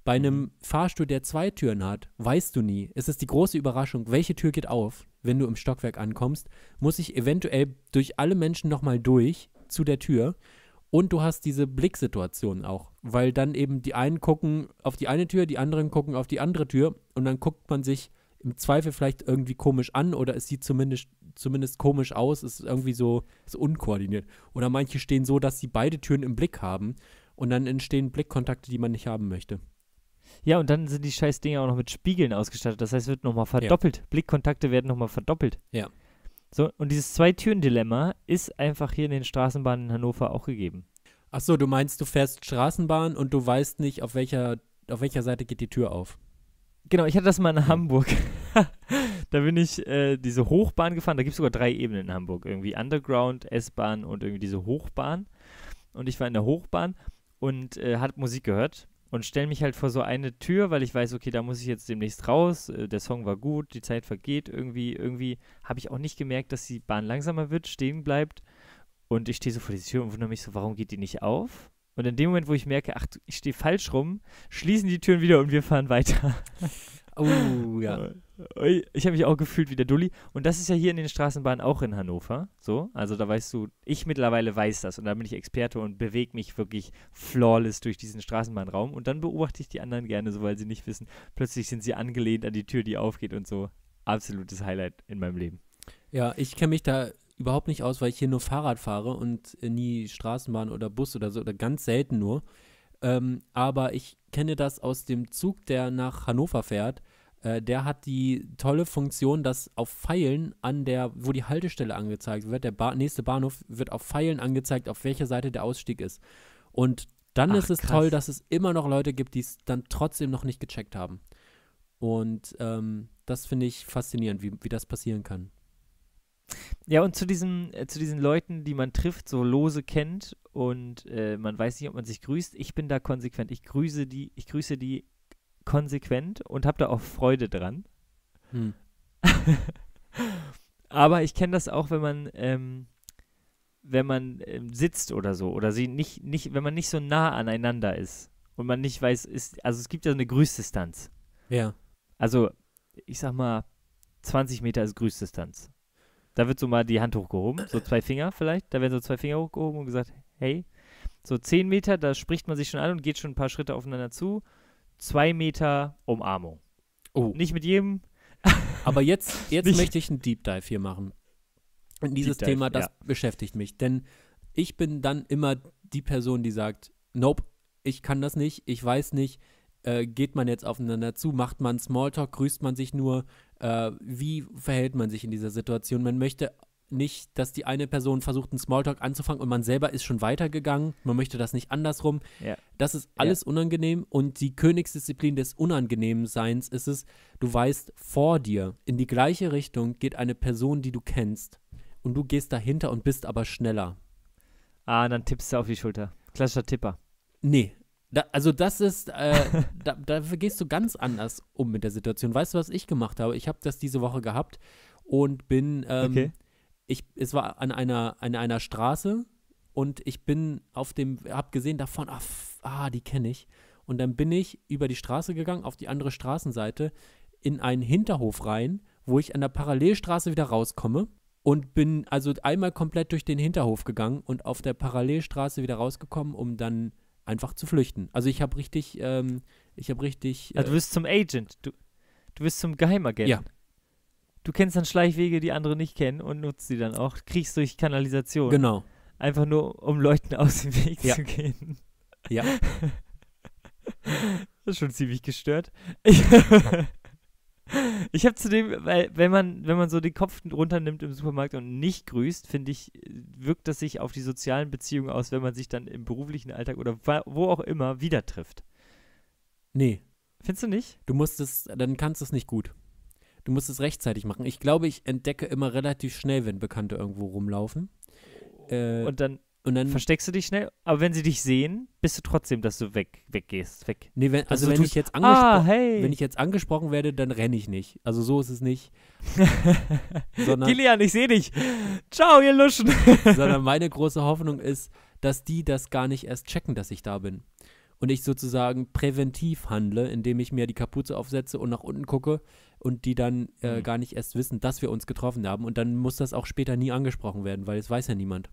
Bei einem Mhm. Fahrstuhl, der zwei Türen hat, weißt du nie. Es ist die große Überraschung, welche Tür geht auf, wenn du im Stockwerk ankommst. Muss ich eventuell durch alle Menschen nochmal durch zu der Tür. Und du hast diese Blicksituation auch, weil dann eben die einen gucken auf die eine Tür, die anderen gucken auf die andere Tür und dann guckt man sich im Zweifel vielleicht irgendwie komisch an oder es sieht zumindest, zumindest komisch aus, ist irgendwie so ist unkoordiniert. Oder manche stehen so, dass sie beide Türen im Blick haben und dann entstehen Blickkontakte, die man nicht haben möchte. Ja, und dann sind die scheiß Dinger auch noch mit Spiegeln ausgestattet. Das heißt, es wird nochmal verdoppelt. Blickkontakte werden nochmal verdoppelt. Ja. So, und dieses Zwei-Türen-Dilemma ist einfach hier in den Straßenbahnen in Hannover auch gegeben. Ach so, du meinst, du fährst Straßenbahn und du weißt nicht, auf welcher, auf welcher Seite geht die Tür auf. Genau, ich hatte das mal in Hamburg. da bin ich äh, diese Hochbahn gefahren. Da gibt es sogar drei Ebenen in Hamburg. Irgendwie Underground, S-Bahn und irgendwie diese Hochbahn. Und ich war in der Hochbahn und äh, hat Musik gehört und stelle mich halt vor so eine Tür, weil ich weiß, okay, da muss ich jetzt demnächst raus. Äh, der Song war gut, die Zeit vergeht. Irgendwie, irgendwie habe ich auch nicht gemerkt, dass die Bahn langsamer wird, stehen bleibt. Und ich stehe so vor dieser Tür und wundere mich so, warum geht die nicht auf? Und in dem Moment, wo ich merke, ach, ich stehe falsch rum, schließen die Türen wieder und wir fahren weiter. Oh, ja. Ich habe mich auch gefühlt wie der Dulli. Und das ist ja hier in den Straßenbahnen auch in Hannover. So, also da weißt du, ich mittlerweile weiß das und da bin ich Experte und bewege mich wirklich flawless durch diesen Straßenbahnraum. Und dann beobachte ich die anderen gerne so, weil sie nicht wissen. Plötzlich sind sie angelehnt an die Tür, die aufgeht und so. Absolutes Highlight in meinem Leben. Ja, ich kenne mich da überhaupt nicht aus, weil ich hier nur Fahrrad fahre und äh, nie Straßenbahn oder Bus oder so, oder ganz selten nur. Ähm, aber ich kenne das aus dem Zug, der nach Hannover fährt. Äh, der hat die tolle Funktion, dass auf Pfeilen an der, wo die Haltestelle angezeigt wird, der ba nächste Bahnhof wird auf Pfeilen angezeigt, auf welcher Seite der Ausstieg ist. Und dann Ach, ist es krass. toll, dass es immer noch Leute gibt, die es dann trotzdem noch nicht gecheckt haben. Und ähm, das finde ich faszinierend, wie, wie das passieren kann. Ja, und zu diesen, äh, zu diesen Leuten, die man trifft, so lose kennt und äh, man weiß nicht, ob man sich grüßt, ich bin da konsequent. Ich grüße die, ich grüße die konsequent und habe da auch Freude dran. Hm. Aber ich kenne das auch, wenn man, ähm, wenn man ähm, sitzt oder so, oder sie nicht, nicht, wenn man nicht so nah aneinander ist und man nicht weiß, ist, also es gibt ja so eine Grüßdistanz. Ja. Also, ich sag mal, 20 Meter ist Grüßdistanz. Da wird so mal die Hand hochgehoben, so zwei Finger vielleicht. Da werden so zwei Finger hochgehoben und gesagt, hey. So 10 Meter, da spricht man sich schon an und geht schon ein paar Schritte aufeinander zu. Zwei Meter Umarmung. Oh. Nicht mit jedem. Aber jetzt, jetzt möchte ich einen Deep Dive hier machen. Und dieses Dive, Thema, das ja. beschäftigt mich. Denn ich bin dann immer die Person, die sagt, nope, ich kann das nicht, ich weiß nicht, äh, geht man jetzt aufeinander zu, macht man Smalltalk, grüßt man sich nur, äh, wie verhält man sich in dieser Situation? Man möchte nicht, dass die eine Person versucht, einen Smalltalk anzufangen und man selber ist schon weitergegangen. Man möchte das nicht andersrum. Ja. Das ist alles unangenehm und die Königsdisziplin des unangenehmen Seins ist es, du weißt, vor dir in die gleiche Richtung geht eine Person, die du kennst und du gehst dahinter und bist aber schneller. Ah, dann tippst du auf die Schulter. Klassischer Tipper. Nee. Da, also das ist, äh, da, dafür gehst du ganz anders um mit der Situation. Weißt du, was ich gemacht habe? Ich habe das diese Woche gehabt und bin, ähm, Okay. ich, es war an einer, an einer Straße und ich bin auf dem, hab gesehen davon, ah, ah die kenne ich. Und dann bin ich über die Straße gegangen, auf die andere Straßenseite, in einen Hinterhof rein, wo ich an der Parallelstraße wieder rauskomme und bin also einmal komplett durch den Hinterhof gegangen und auf der Parallelstraße wieder rausgekommen, um dann einfach zu flüchten. Also ich habe richtig, ähm, ich habe richtig, Also du äh, wirst zum Agent. Du, du wirst zum Geheimagenten. Ja. Du kennst dann Schleichwege, die andere nicht kennen und nutzt sie dann auch. Kriegst durch Kanalisation. genau, Einfach nur, um Leuten aus dem Weg Ja. zu gehen. ja. Das ist schon ziemlich gestört. Ich, ich habe zudem, weil wenn man, wenn man so den Kopf runternimmt im Supermarkt und nicht grüßt, finde ich, wirkt das sich auf die sozialen Beziehungen aus, wenn man sich dann im beruflichen Alltag oder wo auch immer wieder trifft. Nee, Findest du nicht? du musst es, dann kannst du es nicht gut. Du musst es rechtzeitig machen. Ich glaube, ich entdecke immer relativ schnell, wenn Bekannte irgendwo rumlaufen. Äh, und, Und dann versteckst du dich schnell, aber wenn sie dich sehen, bist du trotzdem, dass du weg, weggehst, weg. nee, wenn, also du wenn ich jetzt angesprochen, Ah, hey! wenn ich jetzt angesprochen werde, dann renne ich nicht. Also so ist es nicht. sondern, Kilian, ich sehe dich. Ciao, ihr Luschen. sondern meine große Hoffnung ist, dass die das gar nicht erst checken, dass ich da bin. Und ich sozusagen präventiv handle, indem ich mir die Kapuze aufsetze und nach unten gucke und die dann äh, Mhm. gar nicht erst wissen, dass wir uns getroffen haben. Und dann muss das auch später nie angesprochen werden, weil es weiß ja niemand.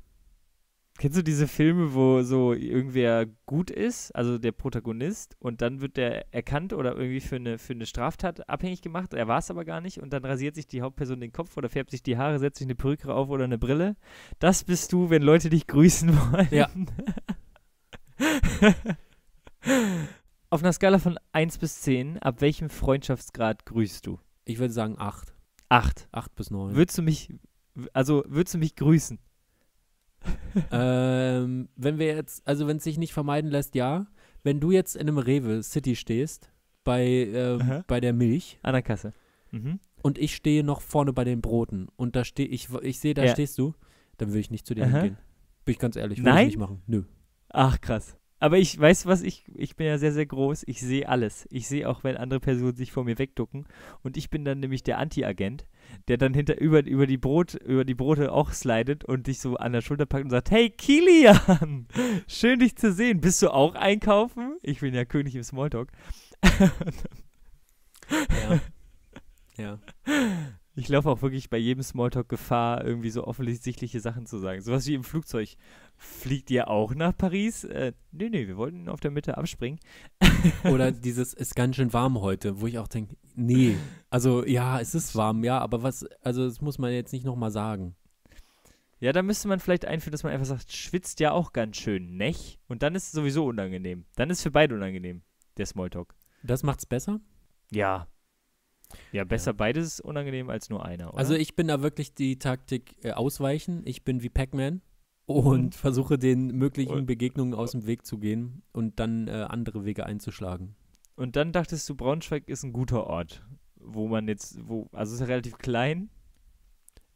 Kennst du diese Filme, wo so irgendwer gut ist, also der Protagonist, und dann wird der erkannt oder irgendwie für eine, für eine Straftat abhängig gemacht? Er war es aber gar nicht und dann rasiert sich die Hauptperson den Kopf oder färbt sich die Haare, setzt sich eine Perücke auf oder eine Brille. Das bist du, wenn Leute dich grüßen wollen. Ja. Auf einer Skala von 1 bis 10, ab welchem Freundschaftsgrad grüßt du? Ich würde sagen 8. 8. 8 bis 9. Würdest du mich, also würdest du mich grüßen? ähm, wenn wir jetzt, also wenn es sich nicht vermeiden lässt, ja. Wenn du jetzt in einem Rewe City stehst, bei, ähm, bei der Milch An der Kasse. Mhm. und ich stehe noch vorne bei den Broten und da stehe ich, ich sehe, da Ja. stehst du, dann würde ich nicht zu dir Aha. hingehen. Bin ich ganz ehrlich, würde Nein? ich nicht machen. Nö. Ach, krass. Aber ich weiß was, ich, ich bin ja sehr, sehr groß. Ich sehe alles. Ich sehe auch, wenn andere Personen sich vor mir wegducken. Und ich bin dann nämlich der Anti-Agent, der dann hinter über, über, die Brot, über die Brote auch slidet und dich so an der Schulter packt und sagt, hey Kilian, schön dich zu sehen. Bist du auch einkaufen? Ich bin ja König im Smalltalk. Ja. ja. Ich laufe auch wirklich bei jedem Smalltalk Gefahr, irgendwie so offensichtliche Sachen zu sagen. Sowas wie im Flugzeug. Fliegt ihr auch nach Paris? Äh, nee, nee, wir wollten auf der Mitte abspringen. Oder dieses ist ganz schön warm heute, wo ich auch denke, nee, also ja, es ist warm, ja, aber was, also das muss man jetzt nicht nochmal sagen. Ja, da müsste man vielleicht einführen, dass man einfach sagt, schwitzt ja auch ganz schön, nech? Und dann ist es sowieso unangenehm. Dann ist für beide unangenehm, der Smalltalk. Das macht's besser? Ja. Ja, besser beides unangenehm als nur einer, oder? Also ich bin da wirklich die Taktik äh, ausweichen. Ich bin wie Pac-Man und versuche den möglichen Begegnungen aus dem Weg zu gehen und dann äh, andere Wege einzuschlagen. Und dann dachtest du, Braunschweig ist ein guter Ort, wo man jetzt, wo, also es ist ja relativ klein.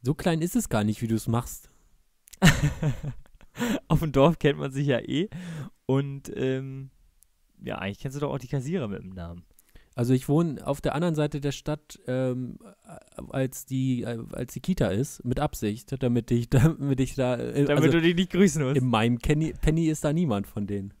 So klein ist es gar nicht, wie du es machst. Auf dem Dorf kennt man sich ja eh. Und ähm, ja, eigentlich kennst du doch auch die Kassierer mit dem Namen. Also ich wohne auf der anderen Seite der Stadt, ähm, äh, als die äh, als die Kita ist, mit Absicht, damit ich damit ich da äh, Damit also du die nicht grüßen musst. in meinem Kenny, Penny ist da niemand von denen.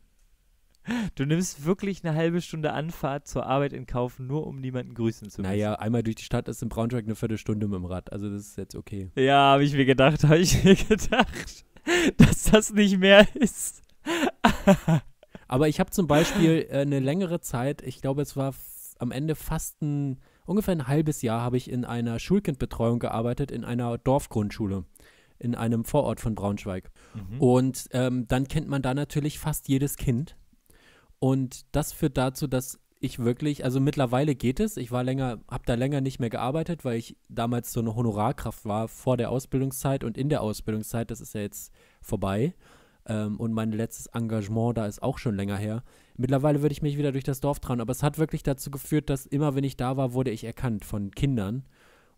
Du nimmst wirklich eine halbe Stunde Anfahrt zur Arbeit in Kauf, nur um niemanden grüßen zu müssen. Naja, einmal durch die Stadt ist in Braunschweig eine Viertelstunde mit dem Rad, also das ist jetzt okay. Ja, habe ich mir gedacht, habe ich mir gedacht, dass das nicht mehr ist. Aber ich habe zum Beispiel äh, eine längere Zeit, ich glaube, es war am Ende fast ein, ungefähr ein halbes Jahr, habe ich in einer Schulkindbetreuung gearbeitet, in einer Dorfgrundschule, in einem Vorort von Braunschweig. Mhm. Und ähm, dann kennt man da natürlich fast jedes Kind. Und das führt dazu, dass ich wirklich, also mittlerweile geht es. Ich war länger, habe da länger nicht mehr gearbeitet, weil ich damals so eine Honorarkraft war vor der Ausbildungszeit und in der Ausbildungszeit. Das ist ja jetzt vorbei. Ähm, und mein letztes Engagement da ist auch schon länger her. Mittlerweile würde ich mich wieder durch das Dorf trauen, aber es hat wirklich dazu geführt, dass immer, wenn ich da war, wurde ich erkannt von Kindern.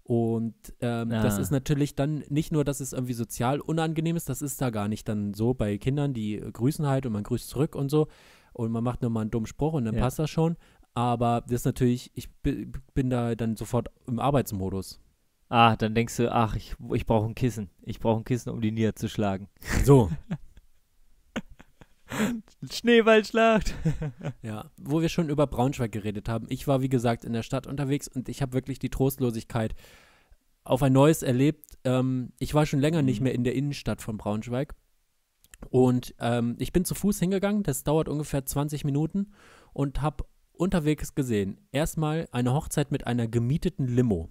Und ähm, das Ah. ist natürlich dann nicht nur, dass es irgendwie sozial unangenehm ist, das ist da gar nicht dann so bei Kindern, die grüßen halt und man grüßt zurück und so und man macht nur mal einen dummen Spruch und dann Ja. passt das schon. Aber das ist natürlich, ich bi- bin da dann sofort im Arbeitsmodus. Ah, dann denkst du, ach, ich, ich brauche ein Kissen. Ich brauche ein Kissen, um die niederzuschlagen. So. Schneeballschlacht. Ja, wo wir schon über Braunschweig geredet haben. Ich war, wie gesagt, in der Stadt unterwegs und ich habe wirklich die Trostlosigkeit auf ein neues erlebt. Ähm, ich war schon länger nicht Mhm. mehr in der Innenstadt von Braunschweig. Und ähm, ich bin zu Fuß hingegangen, das dauert ungefähr 20 Minuten und habe unterwegs gesehen, erstmal eine Hochzeit mit einer gemieteten Limo.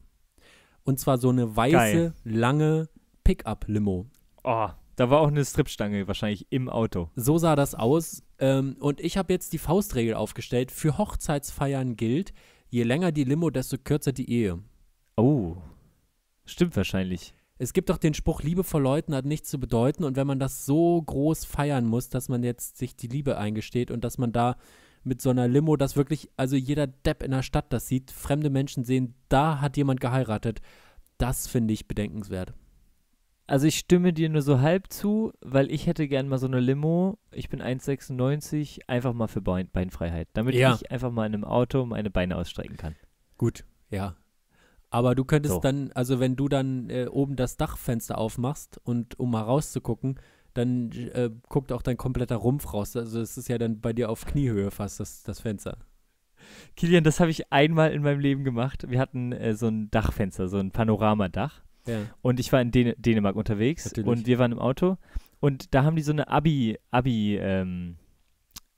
Und zwar so eine weiße, Geil. lange Pickup-Limo. Oh, da war auch eine Stripstange wahrscheinlich im Auto. So sah das aus. Ähm, und ich habe jetzt die Faustregel aufgestellt. Für Hochzeitsfeiern gilt, je länger die Limo, desto kürzer die Ehe. Oh. Stimmt wahrscheinlich. Es gibt doch den Spruch, Liebe vor Leuten hat nichts zu bedeuten. Und wenn man das so groß feiern muss, dass man jetzt sich die Liebe eingesteht und dass man da mit so einer Limo, das wirklich, also jeder Depp in der Stadt das sieht, fremde Menschen sehen, da hat jemand geheiratet, das finde ich bedenkenswert. Also ich stimme dir nur so halb zu, weil ich hätte gern mal so eine Limo. Ich bin 1,96, einfach mal für Bein Beinfreiheit. Damit Ja. ich einfach mal in einem Auto meine Beine ausstrecken kann. Gut, ja. Aber du könntest So. dann, also wenn du dann äh, oben das Dachfenster aufmachst und um mal rauszugucken, dann äh, guckt auch dein kompletter Rumpf raus. Also es ist ja dann bei dir auf Kniehöhe fast das, das Fenster. Kilian, das habe ich einmal in meinem Leben gemacht. Wir hatten äh, so ein Dachfenster, so ein Panoramadach. Ja. Und ich war in Dän Dänemark unterwegs Natürlich. und wir waren im Auto. Und da haben die so eine Abi, Abi, ähm,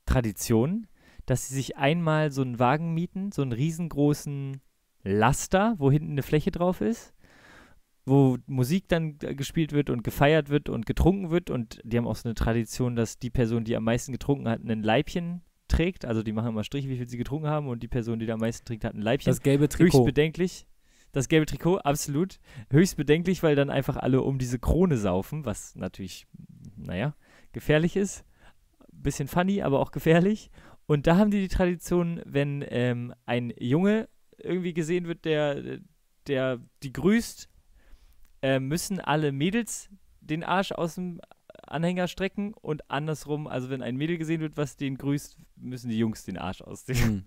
Tradition, dass sie sich einmal so einen Wagen mieten, so einen riesengroßen Laster, wo hinten eine Fläche drauf ist, wo Musik dann äh, gespielt wird und gefeiert wird und getrunken wird. Und die haben auch so eine Tradition, dass die Person, die am meisten getrunken hat, ein Leibchen trägt. Also die machen immer Strich, wie viel sie getrunken haben und die Person, die da am meisten trinkt, hat ein Leibchen. Das gelbe Höchst Trikot. bedenklich. Das gelbe Trikot, absolut. Höchst bedenklich, weil dann einfach alle um diese Krone saufen, was natürlich, naja, gefährlich ist. Bisschen funny, aber auch gefährlich. Und da haben die die Tradition, wenn ähm, ein Junge irgendwie gesehen wird, der, der die grüßt, äh, müssen alle Mädels den Arsch aus dem Anhänger strecken und andersrum, also wenn ein Mädel gesehen wird, was den grüßt, müssen die Jungs den Arsch aus dem Hm.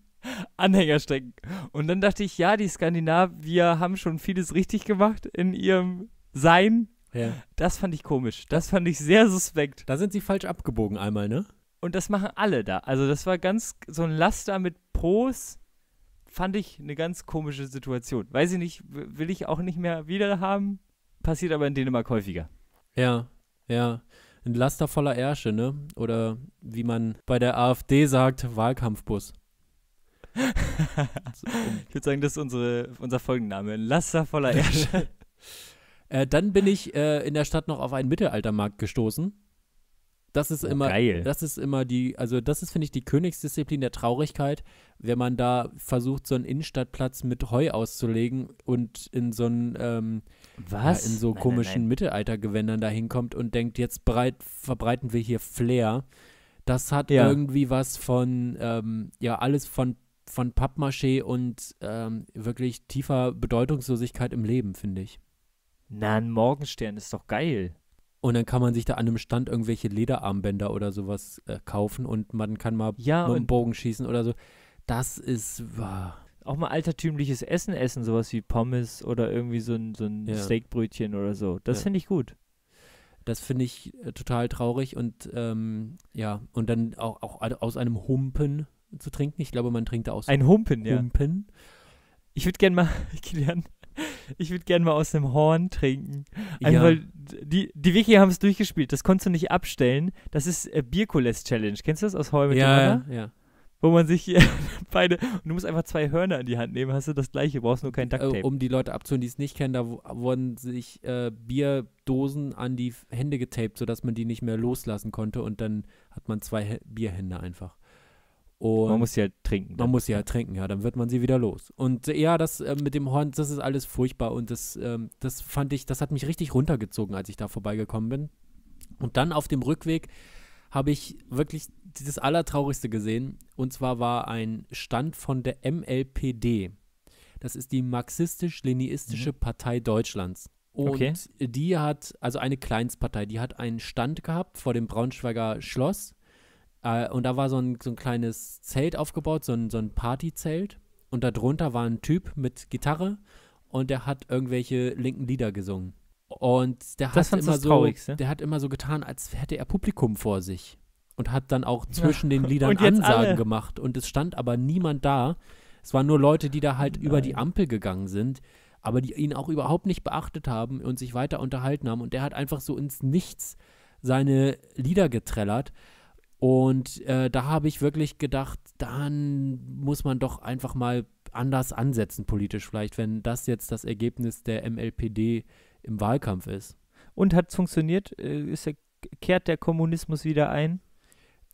Anhänger strecken. Und dann dachte ich, ja, die Skandinavier haben schon vieles richtig gemacht in ihrem Sein. Ja. Das fand ich komisch. Das fand ich sehr suspekt. Da sind sie falsch abgebogen einmal, ne? Und das machen alle da. Also das war ganz so ein Laster mit Pros. Fand ich eine ganz komische Situation. Weiß ich nicht, will ich auch nicht mehr wieder haben. Passiert aber in Dänemark häufiger. Ja, ja. Ein Laster voller Ärsche, ne? Oder wie man bei der AfD sagt, Wahlkampfbus. Ich würde sagen, das ist unsere, unser Folgenname. Laster voller Ärsche. Äh, dann bin ich äh, in der Stadt noch auf einen Mittelaltermarkt gestoßen. Das ist Oh, immer, geil. das ist immer die, also das ist, finde ich, die Königsdisziplin der Traurigkeit, wenn man da versucht, so einen Innenstadtplatz mit Heu auszulegen und in so einen, ähm, ja, Was? in so Nein, komischen Nein, nein. Mittelaltergewändern da hinkommt und denkt, jetzt bereit, verbreiten wir hier Flair. Das hat Ja. irgendwie was von, ähm, ja, alles von, von Pappmaché und ähm, wirklich tiefer Bedeutungslosigkeit im Leben, finde ich. Na, ein Morgenstern ist doch geil. Und dann kann man sich da an einem Stand irgendwelche Lederarmbänder oder sowas äh, kaufen und man kann mal Ja, mit dem Bogen schießen oder so. Das ist, ah, auch mal altertümliches Essen essen, sowas wie Pommes oder irgendwie so ein, so ein Ja. Steakbrötchen oder so. Das Ja. finde ich gut. das finde ich äh, total traurig und ähm, ja, und dann auch, auch aus einem Humpen zu trinken. Ich glaube, man trinkt da aus Ein Humpen, ja. Humpen. Ich würde gern mal, Kilian, ich würde gern mal aus einem Horn trinken. Einfach Ja. weil die, die Wiki haben es durchgespielt. Das konntest du nicht abstellen. Das ist äh, Bierkulest Challenge. Kennst du das aus Heu mit dem Ja, Honor? ja. Wo man sich beide, und du musst einfach zwei Hörner in die Hand nehmen, hast du das gleiche, brauchst nur kein Ducktape. Äh, um die Leute abzuholen, die es nicht kennen, da wurden sich äh, Bierdosen an die Hände getaped, sodass man die nicht mehr loslassen konnte und dann hat man zwei Hä- Bierhände einfach. Und man muss sie halt trinken. Man dann. muss sie halt trinken, ja, dann wird man sie wieder los. Und äh, ja, das äh, mit dem Horn, das ist alles furchtbar und das, ähm, das fand ich, das hat mich richtig runtergezogen, als ich da vorbeigekommen bin. Und dann auf dem Rückweg habe ich wirklich das Allertraurigste gesehen. Und zwar war ein Stand von der MLPD. Das ist die Marxistisch-Leninistische Partei Deutschlands. Und Okay. die hat, also eine Kleinstpartei, die hat einen Stand gehabt vor dem Braunschweiger Schloss. Äh, und da war so ein, so ein kleines Zelt aufgebaut, so ein, so ein Partyzelt. Und darunter war ein Typ mit Gitarre und der hat irgendwelche linken Lieder gesungen. Und der Das hat immer so, Traurigste? der hat immer so getan, als hätte er Publikum vor sich. Und hat dann auch zwischen den Liedern Ansagen alle. gemacht. Und es stand aber niemand da. Es waren nur Leute, die da halt über die Nein. Ampel gegangen sind, aber die ihn auch überhaupt nicht beachtet haben und sich weiter unterhalten haben. Und der hat einfach so ins Nichts seine Lieder getrellert. Und äh, da habe ich wirklich gedacht, dann muss man doch einfach mal anders ansetzen, politisch vielleicht, wenn das jetzt das Ergebnis der MLPD im Wahlkampf ist. Und hat funktioniert? Äh, Ist der, kehrt der Kommunismus wieder ein?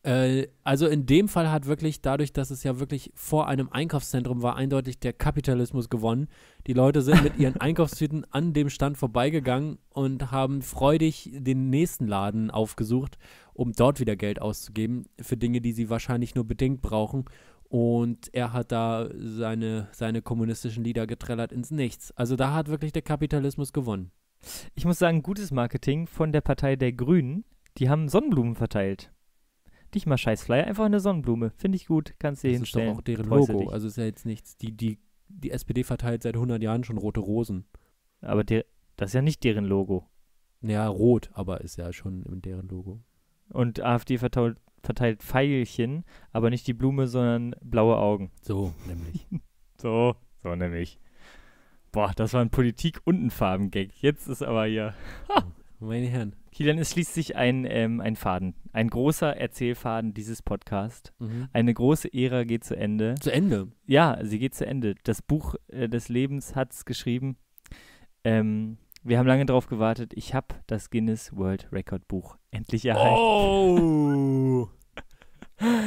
Äh, also in dem Fall hat wirklich dadurch, dass es ja wirklich vor einem Einkaufszentrum war, eindeutig der Kapitalismus gewonnen. Die Leute sind mit ihren Einkaufstüten an dem Stand vorbeigegangen und haben freudig den nächsten Laden aufgesucht, um dort wieder Geld auszugeben für Dinge, die sie wahrscheinlich nur bedingt brauchen. Und er hat da seine, seine kommunistischen Lieder getrellert ins Nichts. Also da hat wirklich der Kapitalismus gewonnen. Ich muss sagen, gutes Marketing von der Partei der Grünen. Die haben Sonnenblumen verteilt. Nicht mal scheiß Flyer, einfach eine Sonnenblume. Finde ich gut, kannst du Das ist doch hinstellen. auch deren du Logo. dich. Also ist ja jetzt nichts. Die, die, die SPD verteilt seit 100 Jahren schon rote Rosen. Aber der, das ist ja nicht deren Logo. Ja, rot, aber ist ja schon deren Logo. Und AfD verteilt, verteilt Pfeilchen, aber nicht die Blume, sondern blaue Augen. So, nämlich. So, so nämlich. Boah, das war ein Politik- und ein Farbengag. Jetzt ist aber hier. Meine Herren. Kilian, es schließt sich ein, ähm, ein Faden. Ein großer Erzählfaden dieses Podcasts. Mhm. Eine große Ära geht zu Ende. Zu Ende. Ja, sie geht zu Ende. Das Buch äh, des Lebens hat es geschrieben. Ähm, wir haben lange drauf gewartet. Ich habe das Guinness World Record Buch endlich erhalten. Oh!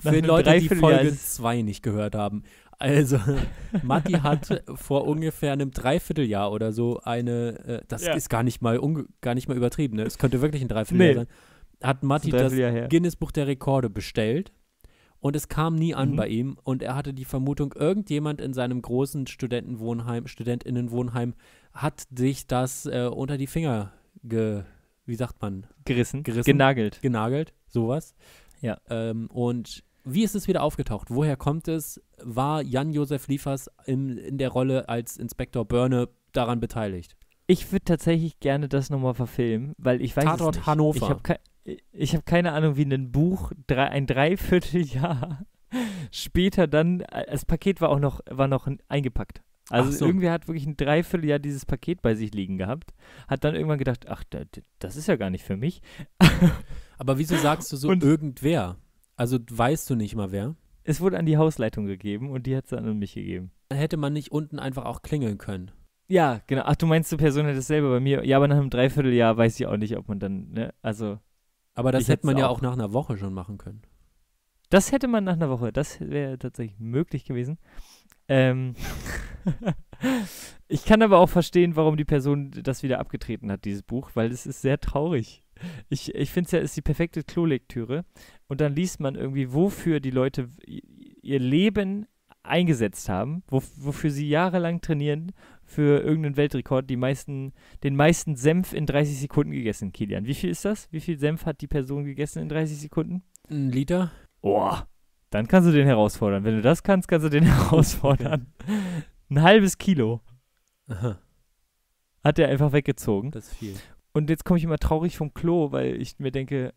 Für Leute, die Folge ist es- 2 nicht gehört haben. Also, Matti hat vor ungefähr einem Dreivierteljahr oder so eine, äh, das Ja. ist gar nicht mal gar nicht mal übertrieben, ne? Es könnte wirklich ein Dreivierteljahr Nee. sein. Hat Matti das Dreivierteljahr her. Guinness Buch der Rekorde bestellt und es kam nie an Mhm. bei ihm und er hatte die Vermutung, irgendjemand in seinem großen Studentenwohnheim, Studentinnenwohnheim hat sich das äh, unter die Finger ge, wie sagt man, Gerissen, Gerissen. genagelt. genagelt, sowas. Ja. Ähm, und wie ist es wieder aufgetaucht? Woher kommt es? War Jan-Josef Liefers in, in der Rolle als Inspektor Börne daran beteiligt? Ich würde tatsächlich gerne das nochmal verfilmen, weil ich weiß Tatort es nicht. Hannover. Ich habe ich hab keine Ahnung, wie ein Buch drei, ein Dreivierteljahr später dann, äh, das Paket war auch noch, war noch eingepackt. Also so. irgendwer hat wirklich ein Dreivierteljahr dieses Paket bei sich liegen gehabt, hat dann irgendwann gedacht, ach, das ist ja gar nicht für mich. Aber wieso sagst du so Und- irgendwer? Also weißt du nicht mal wer? Es wurde an die Hausleitung gegeben und die hat es dann an mich gegeben. Dann hätte man nicht unten einfach auch klingeln können. Ja, genau. Ach, du meinst, die Person hat es selber bei mir. Ja, aber nach einem Dreivierteljahr weiß ich auch nicht, ob man dann, ne, also Aber das hätte man ja auch. auch nach einer Woche schon machen können. Das hätte man nach einer Woche, das wäre tatsächlich möglich gewesen. Ähm ich kann aber auch verstehen, warum die Person das wieder abgetreten hat, dieses Buch, weil es ist sehr traurig. Ich, ich finde es ja, ist die perfekte Klolektüre. Und dann liest man irgendwie, wofür die Leute ihr Leben eingesetzt haben, wo, wofür sie jahrelang trainieren für irgendeinen Weltrekord, die meisten, den meisten Senf in 30 Sekunden gegessen, Kilian. Wie viel ist das? Wie viel Senf hat die Person gegessen in 30 Sekunden? Ein Liter? Oh, dann kannst du den herausfordern. Wenn du das kannst, kannst du den herausfordern. Ein halbes Kilo Aha, hat er einfach weggezogen. das ist viel. Und jetzt komme ich immer traurig vom Klo, weil ich mir denke,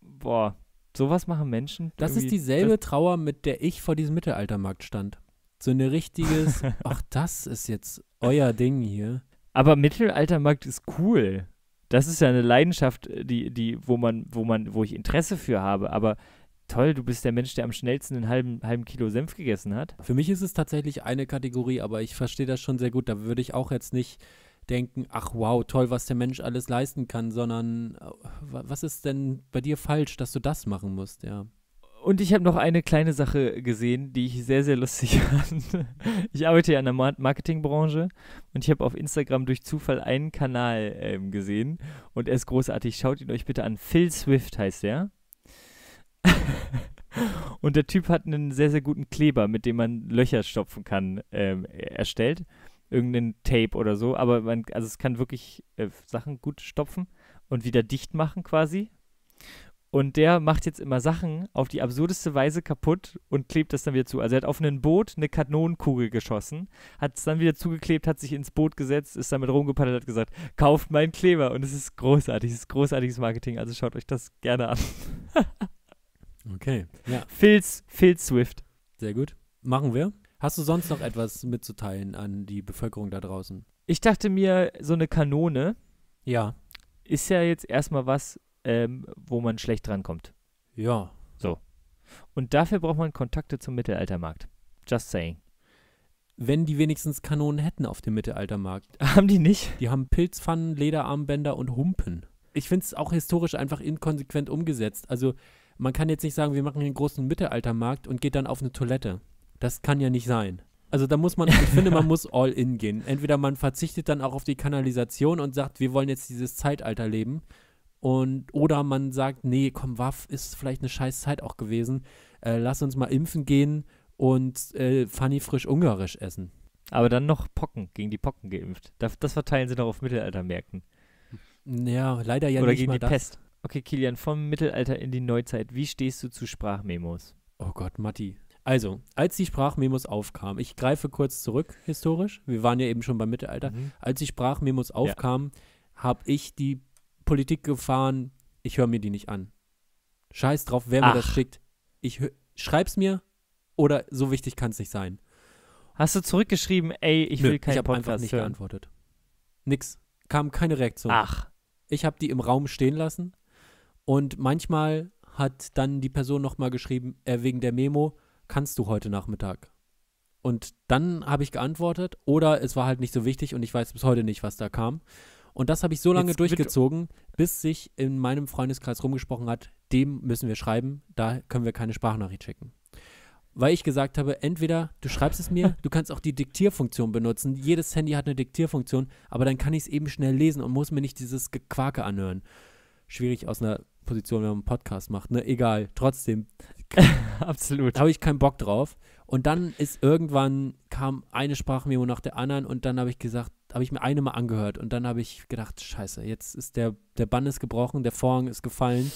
boah, sowas machen Menschen. Das ist dieselbe Trauer, mit der ich vor diesem Mittelaltermarkt stand. So ein richtiges, ach, das ist jetzt euer Ding hier. aber Mittelaltermarkt ist cool. Das ist ja eine Leidenschaft, die, die, wo man, wo man, wo ich Interesse für habe. Aber toll, du bist der Mensch, der am schnellsten einen halben, halben Kilo Senf gegessen hat. Für mich ist es tatsächlich eine Kategorie, aber ich verstehe das schon sehr gut. Da würde ich auch jetzt nicht denken, ach wow, toll, was der Mensch alles leisten kann, sondern äh, wa- was ist denn bei dir falsch, dass du das machen musst, ja. Und ich habe noch eine kleine Sache gesehen, die ich sehr, sehr lustig fand. Ich arbeite ja in der Mar- Marketingbranche und ich habe auf Instagram durch Zufall einen Kanal ähm, gesehen und er ist großartig. Schaut ihn euch bitte an. Phil Swift heißt er. und der Typ hat einen sehr, sehr guten Kleber, mit dem man Löcher stopfen kann, ähm, erstellt. Irgendeinen Tape oder so. Aber man, also es kann wirklich äh, Sachen gut stopfen und wieder dicht machen quasi. Und der macht jetzt immer Sachen auf die absurdeste Weise kaputt und klebt das dann wieder zu. Also er hat auf ein Boot eine Kanonenkugel geschossen, hat es dann wieder zugeklebt, hat sich ins Boot gesetzt, ist damit rumgepaddelt, hat gesagt, kauft meinen Kleber. Und es ist großartig, es ist großartiges Marketing, also schaut euch das gerne an. Okay. Ja, Phil's, Phil Swift. sehr gut. Machen wir. Hast du sonst noch etwas mitzuteilen an die Bevölkerung da draußen? Ich dachte mir, so eine Kanone Ja. ist ja jetzt erstmal was, ähm, wo man schlecht drankommt. Ja. Und dafür braucht man Kontakte zum Mittelaltermarkt. Just saying. Wenn die wenigstens Kanonen hätten auf dem Mittelaltermarkt. Haben die nicht? Die haben Pilzpfannen, Lederarmbänder und Humpen. Ich finde es auch historisch einfach inkonsequent umgesetzt. Also man kann jetzt nicht sagen, wir machen einen großen Mittelaltermarkt und geht dann auf eine Toilette. Das kann ja nicht sein. Also da muss man, ich finde, man muss all in gehen. Entweder man verzichtet dann auch auf die Kanalisation und sagt, wir wollen jetzt dieses Zeitalter leben. Und, oder man sagt, nee, komm, Waff ist vielleicht eine scheiß Zeit auch gewesen. Äh, lass uns mal impfen gehen und äh, Fanny frisch ungarisch essen. Aber dann noch Pocken, gegen die Pocken geimpft. Das, das verteilen sie noch auf Mittelaltermärkten. Ja, leider ja Oder nicht gegen die das. Pest. Okay, Kilian, vom Mittelalter in die Neuzeit. Wie stehst du zu Sprachmemos? Oh Gott, Matti. Also, als die Sprachmemos aufkamen, ich greife kurz zurück historisch, wir waren ja eben schon beim Mittelalter, Mhm. als die Sprachmemos aufkamen, habe ich die Politik gefahren, ich höre mir die nicht an. Scheiß drauf, wer mir das Ach. schickt. Ich schreib's mir oder so wichtig kann es nicht sein. Hast du zurückgeschrieben, ey, ich Nö, will keinen ich habe einfach Podcast nicht hören? geantwortet. Nix. Kam keine Reaktion. Ach, Ich habe die im Raum stehen lassen und manchmal hat dann die Person nochmal geschrieben, äh, wegen der Memo, kannst du heute Nachmittag? Und dann habe ich geantwortet oder es war halt nicht so wichtig und ich weiß bis heute nicht, was da kam. Und das habe ich so lange Jetzt durchgezogen, bis sich in meinem Freundeskreis rumgesprochen hat, dem müssen wir schreiben, da können wir keine Sprachnachricht schicken. Weil ich gesagt habe, entweder du schreibst es mir, du kannst auch die Diktierfunktion benutzen. Jedes Handy hat eine Diktierfunktion, aber dann kann ich es eben schnell lesen und muss mir nicht dieses Gequake anhören. Schwierig aus einer Position, wenn man einen Podcast macht, ne? Egal. Trotzdem Absolut. habe ich keinen Bock drauf. Und dann ist irgendwann kam eine Sprachmemo nach der anderen und dann habe ich gesagt, habe ich mir eine mal angehört und dann habe ich gedacht, scheiße, jetzt ist der, der Bann ist gebrochen, der Vorhang ist gefallen.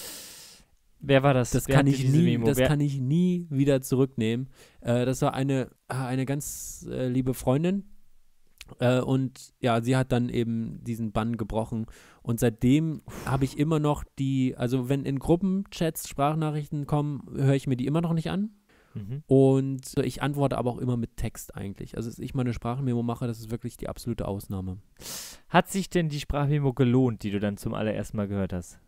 Wer war das? Das Wer kann ich nie, das Wer, kann ich nie wieder zurücknehmen. Äh, das war eine, ah, eine ganz äh, liebe Freundin. Äh, und ja, sie hat dann eben diesen Bann gebrochen. Und seitdem habe ich immer noch die, also wenn in Gruppenchats Sprachnachrichten kommen, höre ich mir die immer noch nicht an. mhm. Und ich antworte aber auch immer mit Text eigentlich. Also, dass ich mal eine Sprachmemo mache, das ist wirklich die absolute Ausnahme. Hat sich denn die Sprachmemo gelohnt, die du dann zum allerersten Mal gehört hast?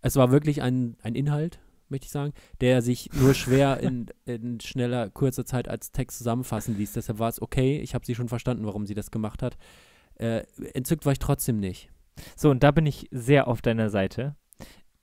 Es war wirklich ein, ein Inhalt, möchte ich sagen, der sich nur schwer in, in schneller, kurzer Zeit als Text zusammenfassen ließ. Deshalb war es okay. Ich habe sie schon verstanden, warum sie das gemacht hat. Äh, entzückt war ich trotzdem nicht. So, und da bin ich sehr auf deiner Seite.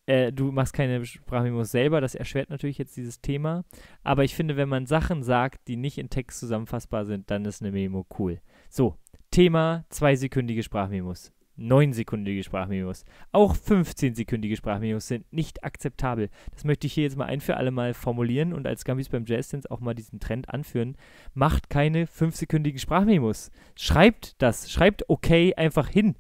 Äh, du machst keine Sprachmemos selber, das erschwert natürlich jetzt dieses Thema. Aber ich finde, wenn man Sachen sagt, die nicht in Text zusammenfassbar sind, dann ist eine Memo cool. So, Thema zweisekündige Sprachmemos. Neunsekündige Sprachmemos. Auch 15-sekündige Sprachmemos sind nicht akzeptabel. Das möchte ich hier jetzt mal ein für alle Mal formulieren und als Gambis beim Jazzdance auch mal diesen Trend anführen. Macht keine 5-sekündigen Sprachmemos. Schreibt das. Schreibt okay einfach hin.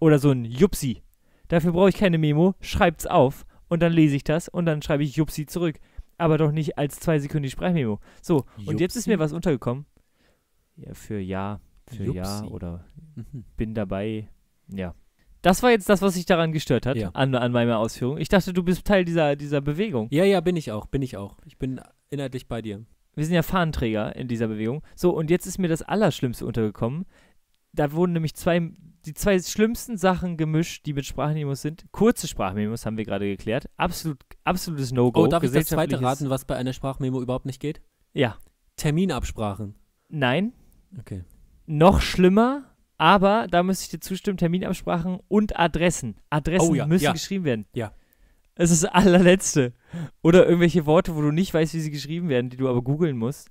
Oder so ein Jupsi. Dafür brauche ich keine Memo. Schreibt's auf und dann lese ich das und dann schreibe ich Jupsi zurück. Aber doch nicht als zweisekündige Sprachmemo. So, und jetzt ist Jupsi? mir was untergekommen. Ja, für ja, für ja Jupsi. oder Mhm. bin dabei. Ja. Das war jetzt das, was sich daran gestört hat, Ja. an, an meiner Ausführung. Ich dachte, du bist Teil dieser, dieser Bewegung. Ja, ja, bin ich auch, bin ich auch. Ich bin inhaltlich bei dir. Wir sind ja Fahnenträger in dieser Bewegung. So, und jetzt ist mir das Allerschlimmste untergekommen. Da wurden nämlich zwei, die zwei schlimmsten Sachen gemischt, die mit Sprachmemos sind. Kurze Sprachmemos haben wir gerade geklärt. Absolut, absolutes No-Go. Oh, darf ich das zweite raten, was bei einer Sprachmemo überhaupt nicht geht? Ja. Terminabsprachen. Nein. Okay. Noch schlimmer, aber da müsste ich dir zustimmen, Terminabsprachen und Adressen. Adressen Oh ja, müssen ja. geschrieben werden. Ja. Es ist das allerletzte. Oder irgendwelche Worte, wo du nicht weißt, wie sie geschrieben werden, die du aber googeln musst.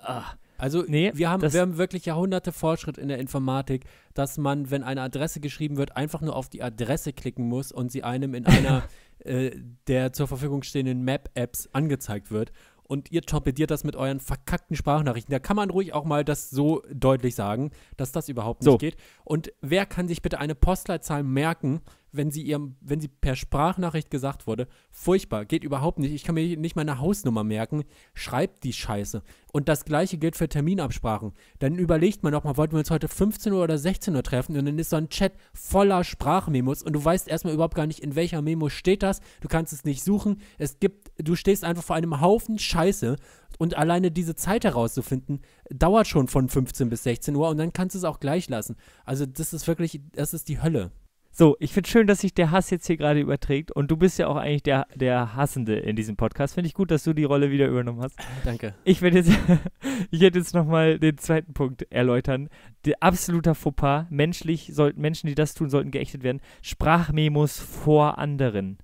Ah, Also Nee, wir, haben, wir haben wirklich Jahrhunderte Fortschritt in der Informatik, dass man, wenn eine Adresse geschrieben wird, einfach nur auf die Adresse klicken muss und sie einem in einer äh, der zur Verfügung stehenden Map-Apps angezeigt wird. Und ihr torpediert das mit euren verkackten Sprachnachrichten. Da kann man ruhig auch mal das so deutlich sagen, dass das überhaupt nicht So. geht. Und wer kann sich bitte eine Postleitzahl merken, wenn sie ihrem, wenn sie per Sprachnachricht gesagt wurde? Furchtbar, geht überhaupt nicht. Ich kann mir nicht meine Hausnummer merken. Schreibt die Scheiße. Und das gleiche gilt für Terminabsprachen. Dann überlegt man doch mal, wollten wir uns heute 15 Uhr oder 16 Uhr treffen und dann ist so ein Chat voller Sprachmemos und du weißt erstmal überhaupt gar nicht, in welcher Memo steht das. Du kannst es nicht suchen. Es gibt, du stehst einfach vor einem Haufen Scheiße und alleine diese Zeit herauszufinden, dauert schon von 15 bis 16 Uhr und dann kannst du es auch gleich lassen. Also das ist wirklich, das ist die Hölle. So, ich finde schön, dass sich der Hass jetzt hier gerade überträgt. Und du bist ja auch eigentlich der, der Hassende in diesem Podcast. Finde ich gut, dass du die Rolle wieder übernommen hast. Danke. Ich werde jetzt, ich werde jetzt nochmal den zweiten Punkt erläutern. Der absoluter Fauxpas. Menschlich sollten Menschen, die das tun, sollten geächtet werden. Sprachmemos vor anderen.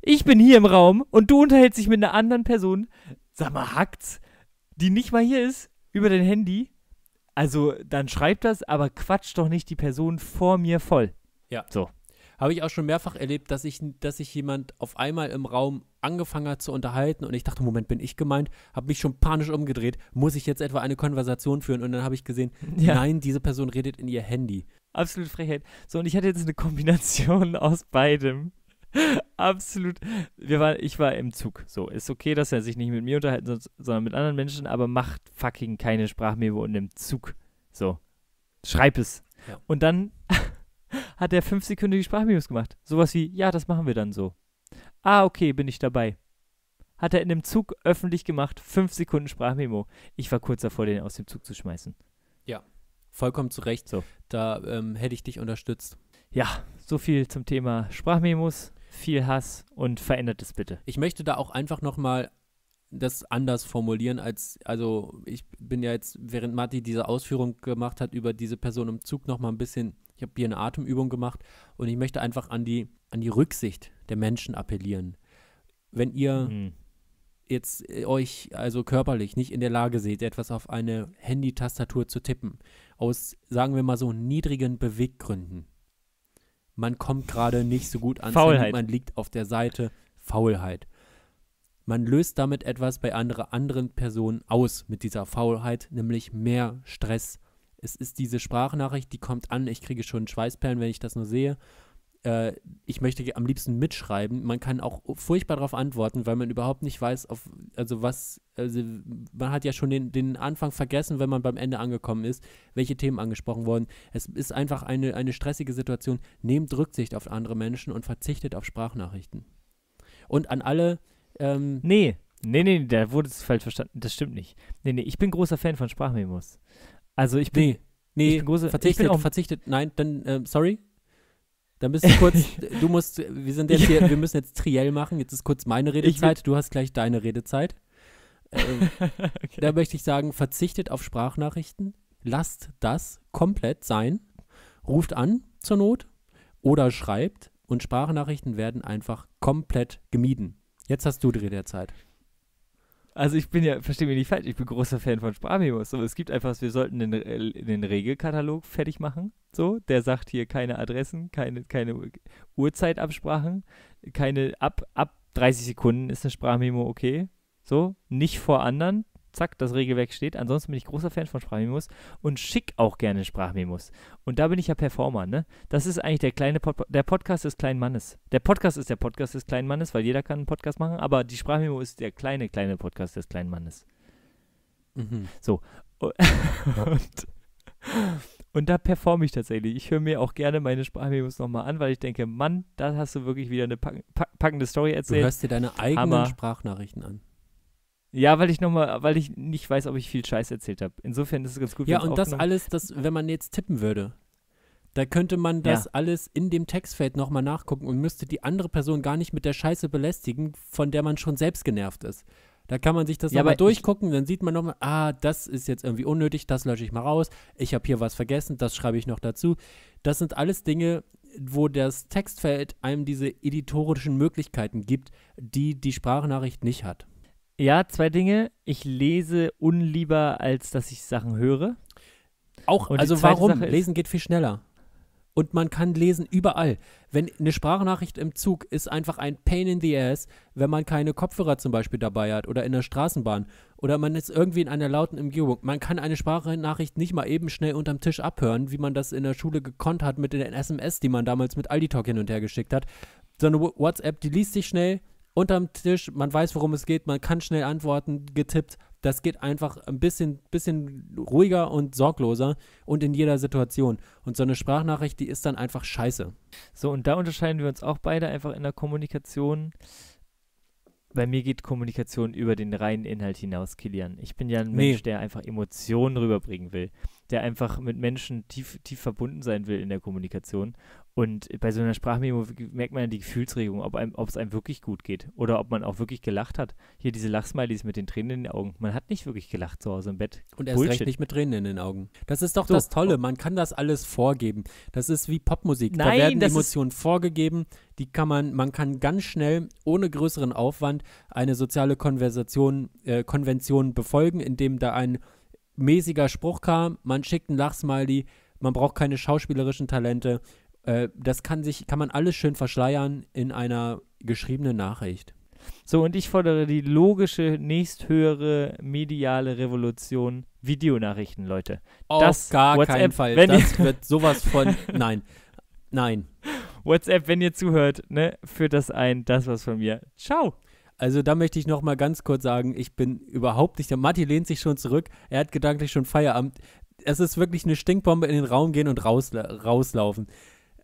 Ich bin hier im Raum und du unterhältst dich mit einer anderen Person. Sag mal, hackt's? Die nicht mal hier ist, über dein Handy. Also, dann schreib das, aber quatsch doch nicht die Person vor mir voll. Habe ich auch schon mehrfach erlebt, dass ich, dass sich jemand auf einmal im Raum angefangen hat zu unterhalten und ich dachte, Moment, bin ich gemeint? Habe mich schon panisch umgedreht. Muss ich jetzt etwa eine Konversation führen? Und dann habe ich gesehen, nein, diese Person redet in ihr Handy. Absolut Frechheit. So, und ich hatte jetzt eine Kombination aus beidem. Absolut. Wir war, ich war im Zug. So, ist okay, dass er sich nicht mit mir unterhalten soll, sondern mit anderen Menschen, aber macht fucking keine Sprachmemo in dem Zug. So. Schreib es. Ja. Und dann hat er fünfsekündige Sprachmemos gemacht. Sowas wie, ja, das machen wir dann so. Ah, okay, bin ich dabei. Hat er in dem Zug öffentlich gemacht, fünf Sekunden Sprachmemo. Ich war kurz davor, den aus dem Zug zu schmeißen. Vollkommen zu Recht. So. Da ähm, hätte ich dich unterstützt. Ja, so viel zum Thema Sprachmemos, viel Hass und verändert es bitte. Ich möchte da auch einfach nochmal das anders formulieren, als, also ich bin ja jetzt, während Matti diese Ausführung gemacht hat über diese Person im Zug, nochmal ein bisschen Ich habe hier eine Atemübung gemacht und ich möchte einfach an die, an die Rücksicht der Menschen appellieren. Wenn ihr Hm. jetzt äh, euch also körperlich nicht in der Lage seht, etwas auf eine Handy-Tastatur zu tippen, aus, sagen wir mal so, niedrigen Beweggründen. Man kommt gerade nicht so gut ans Faulheit. Man liegt auf der Seite, Faulheit. Man löst damit etwas bei andere, anderen Personen aus mit dieser Faulheit, nämlich mehr Stress. Es ist diese Sprachnachricht, die kommt an, ich kriege schon Schweißperlen, wenn ich das nur sehe äh, ich möchte am liebsten mitschreiben. Man kann auch furchtbar darauf antworten, weil man überhaupt nicht weiß, auf, also was, also man hat ja schon den, den Anfang vergessen, wenn man beim Ende angekommen ist, welche Themen angesprochen wurden. Es ist einfach eine, eine stressige Situation. Nehmt Rücksicht auf andere Menschen und verzichtet auf Sprachnachrichten. Und an alle, ähm, Nee, nee, nee, da wurde es falsch verstanden. Das stimmt nicht. Nee, nee, ich bin großer Fan von Sprachmemos. Also ich bin, nee, nee, ich bin große- ich verzichtet, bin auch- verzichtet, nein, dann, ähm, sorry. Dann bist du kurz, du musst, wir sind jetzt hier, wir müssen jetzt triell machen, jetzt ist kurz meine Redezeit, du hast gleich deine Redezeit. Ähm, Da möchte ich sagen, verzichtet auf Sprachnachrichten, lasst das komplett sein, ruft an zur Not oder schreibt und Sprachnachrichten werden einfach komplett gemieden. Jetzt hast du die Redezeit. Also ich bin ja, verstehe mich nicht falsch, ich bin großer Fan von Sprachmemos. So, es gibt einfach, wir sollten den, äh, den Regelkatalog fertig machen. So, der sagt hier keine Adressen, keine, keine Uhrzeitabsprachen, keine ab, ab 30 Sekunden ist eine Sprachmemo okay. So, nicht vor anderen. Zack, das Regelwerk steht. Ansonsten bin ich großer Fan von Sprachmemos und schick auch gerne Sprachmemos. Und da bin ich ja Performer, ne? Das ist eigentlich der kleine Pod der Podcast des kleinen Mannes. Der Podcast ist der Podcast des kleinen Mannes, weil jeder kann einen Podcast machen, aber die Sprachmemo ist der kleine, kleine Podcast des kleinen Mannes. Mhm. Und, und da performe ich tatsächlich. Ich höre mir auch gerne meine Sprachmemos nochmal an, weil ich denke, Mann, da hast du wirklich wieder eine pack pack packende Story Du erzählt. hörst dir deine eigenen Hammer. Sprachnachrichten an. Ja, weil ich nochmal, weil ich nicht weiß, ob ich viel Scheiß erzählt habe. Insofern ist es ganz gut. Ja, und das alles, das, wenn man jetzt tippen würde, da könnte man das Ja. alles in dem Textfeld nochmal nachgucken und müsste die andere Person gar nicht mit der Scheiße belästigen, von der man schon selbst genervt ist. Da kann man sich das Ja, nochmal durchgucken, dann sieht man nochmal, ah, das ist jetzt irgendwie unnötig, das lösche ich mal raus, ich habe hier was vergessen, das schreibe ich noch dazu. Das sind alles Dinge, wo das Textfeld einem diese editorischen Möglichkeiten gibt, die die Sprachnachricht nicht hat. Ja, zwei Dinge. Ich lese unlieber, als dass ich Sachen höre. Auch, Und also warum? Lesen geht viel schneller. Und man kann lesen überall. Wenn eine Sprachnachricht im Zug ist einfach ein Pain in the Ass, wenn man keine Kopfhörer zum Beispiel dabei hat oder in der Straßenbahn oder man ist irgendwie in einer lauten Umgebung. Man kann eine Sprachnachricht nicht mal eben schnell unterm Tisch abhören, wie man das in der Schule gekonnt hat mit den SMS, die man damals mit Aldi Talk hin und her geschickt hat. So eine WhatsApp, die liest sich schnell unterm Tisch, man weiß, worum es geht, man kann schnell antworten, getippt. Das geht einfach ein bisschen, bisschen ruhiger und sorgloser und in jeder Situation. Und so eine Sprachnachricht, die ist dann einfach scheiße. So, und da unterscheiden wir uns auch beide einfach in der Kommunikation. Bei mir geht Kommunikation über den reinen Inhalt hinaus, Kilian. Ich bin ja ein Nee. Mensch, der einfach Emotionen rüberbringen will, der einfach mit Menschen tief, tief verbunden sein will in der Kommunikation. Und bei so einer Sprachmemo merkt man ja die Gefühlsregung, ob einem, ob es einem wirklich gut geht oder ob man auch wirklich gelacht hat. Hier diese Lachsmilies mit den Tränen in den Augen. Man hat nicht wirklich gelacht zu Hause im Bett. Und erst Bullshit. recht nicht mit Tränen in den Augen. Das ist doch So. das Tolle. Man kann das alles vorgeben. Das ist wie Popmusik. da Nein, werden das ist- Emotionen vorgegeben. Die kann man, man kann ganz schnell, ohne größeren Aufwand, eine soziale Konversation, äh, Konvention befolgen, indem da ein mäßiger Spruch kam, man schickt einen Lachsmiley, man braucht keine schauspielerischen Talente. Äh, das kann sich, kann man alles schön verschleiern in einer geschriebenen Nachricht. So, und ich fordere die logische, nächsthöhere mediale Revolution. Videonachrichten, Leute. Auf Das gar WhatsApp, keinen Fall. wenn das wird sowas von. Nein. Nein. WhatsApp, wenn ihr zuhört, ne, führt das ein. Das war's von mir. Ciao. Also da möchte ich noch mal ganz kurz sagen, ich bin überhaupt nicht, der Matti lehnt sich schon zurück, er hat gedanklich schon Feierabend. Es ist wirklich eine Stinkbombe in den Raum gehen und rausla rauslaufen.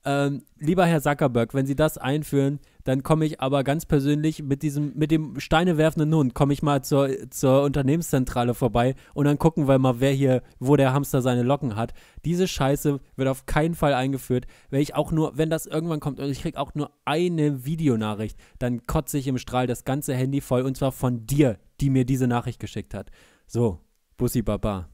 Ähm, lieber Herr Zuckerberg, wenn Sie das einführen, dann komme ich aber ganz persönlich mit diesem, mit dem Steine werfenden Hund, komme ich mal zur, zur Unternehmenszentrale vorbei und dann gucken wir mal, wer hier, wo der Hamster seine Locken hat. Diese Scheiße wird auf keinen Fall eingeführt. Wenn ich auch nur, wenn das irgendwann kommt und ich kriege auch nur eine Videonachricht, dann kotze ich im Strahl das ganze Handy voll und zwar von dir, die mir diese Nachricht geschickt hat. So, Bussi Baba.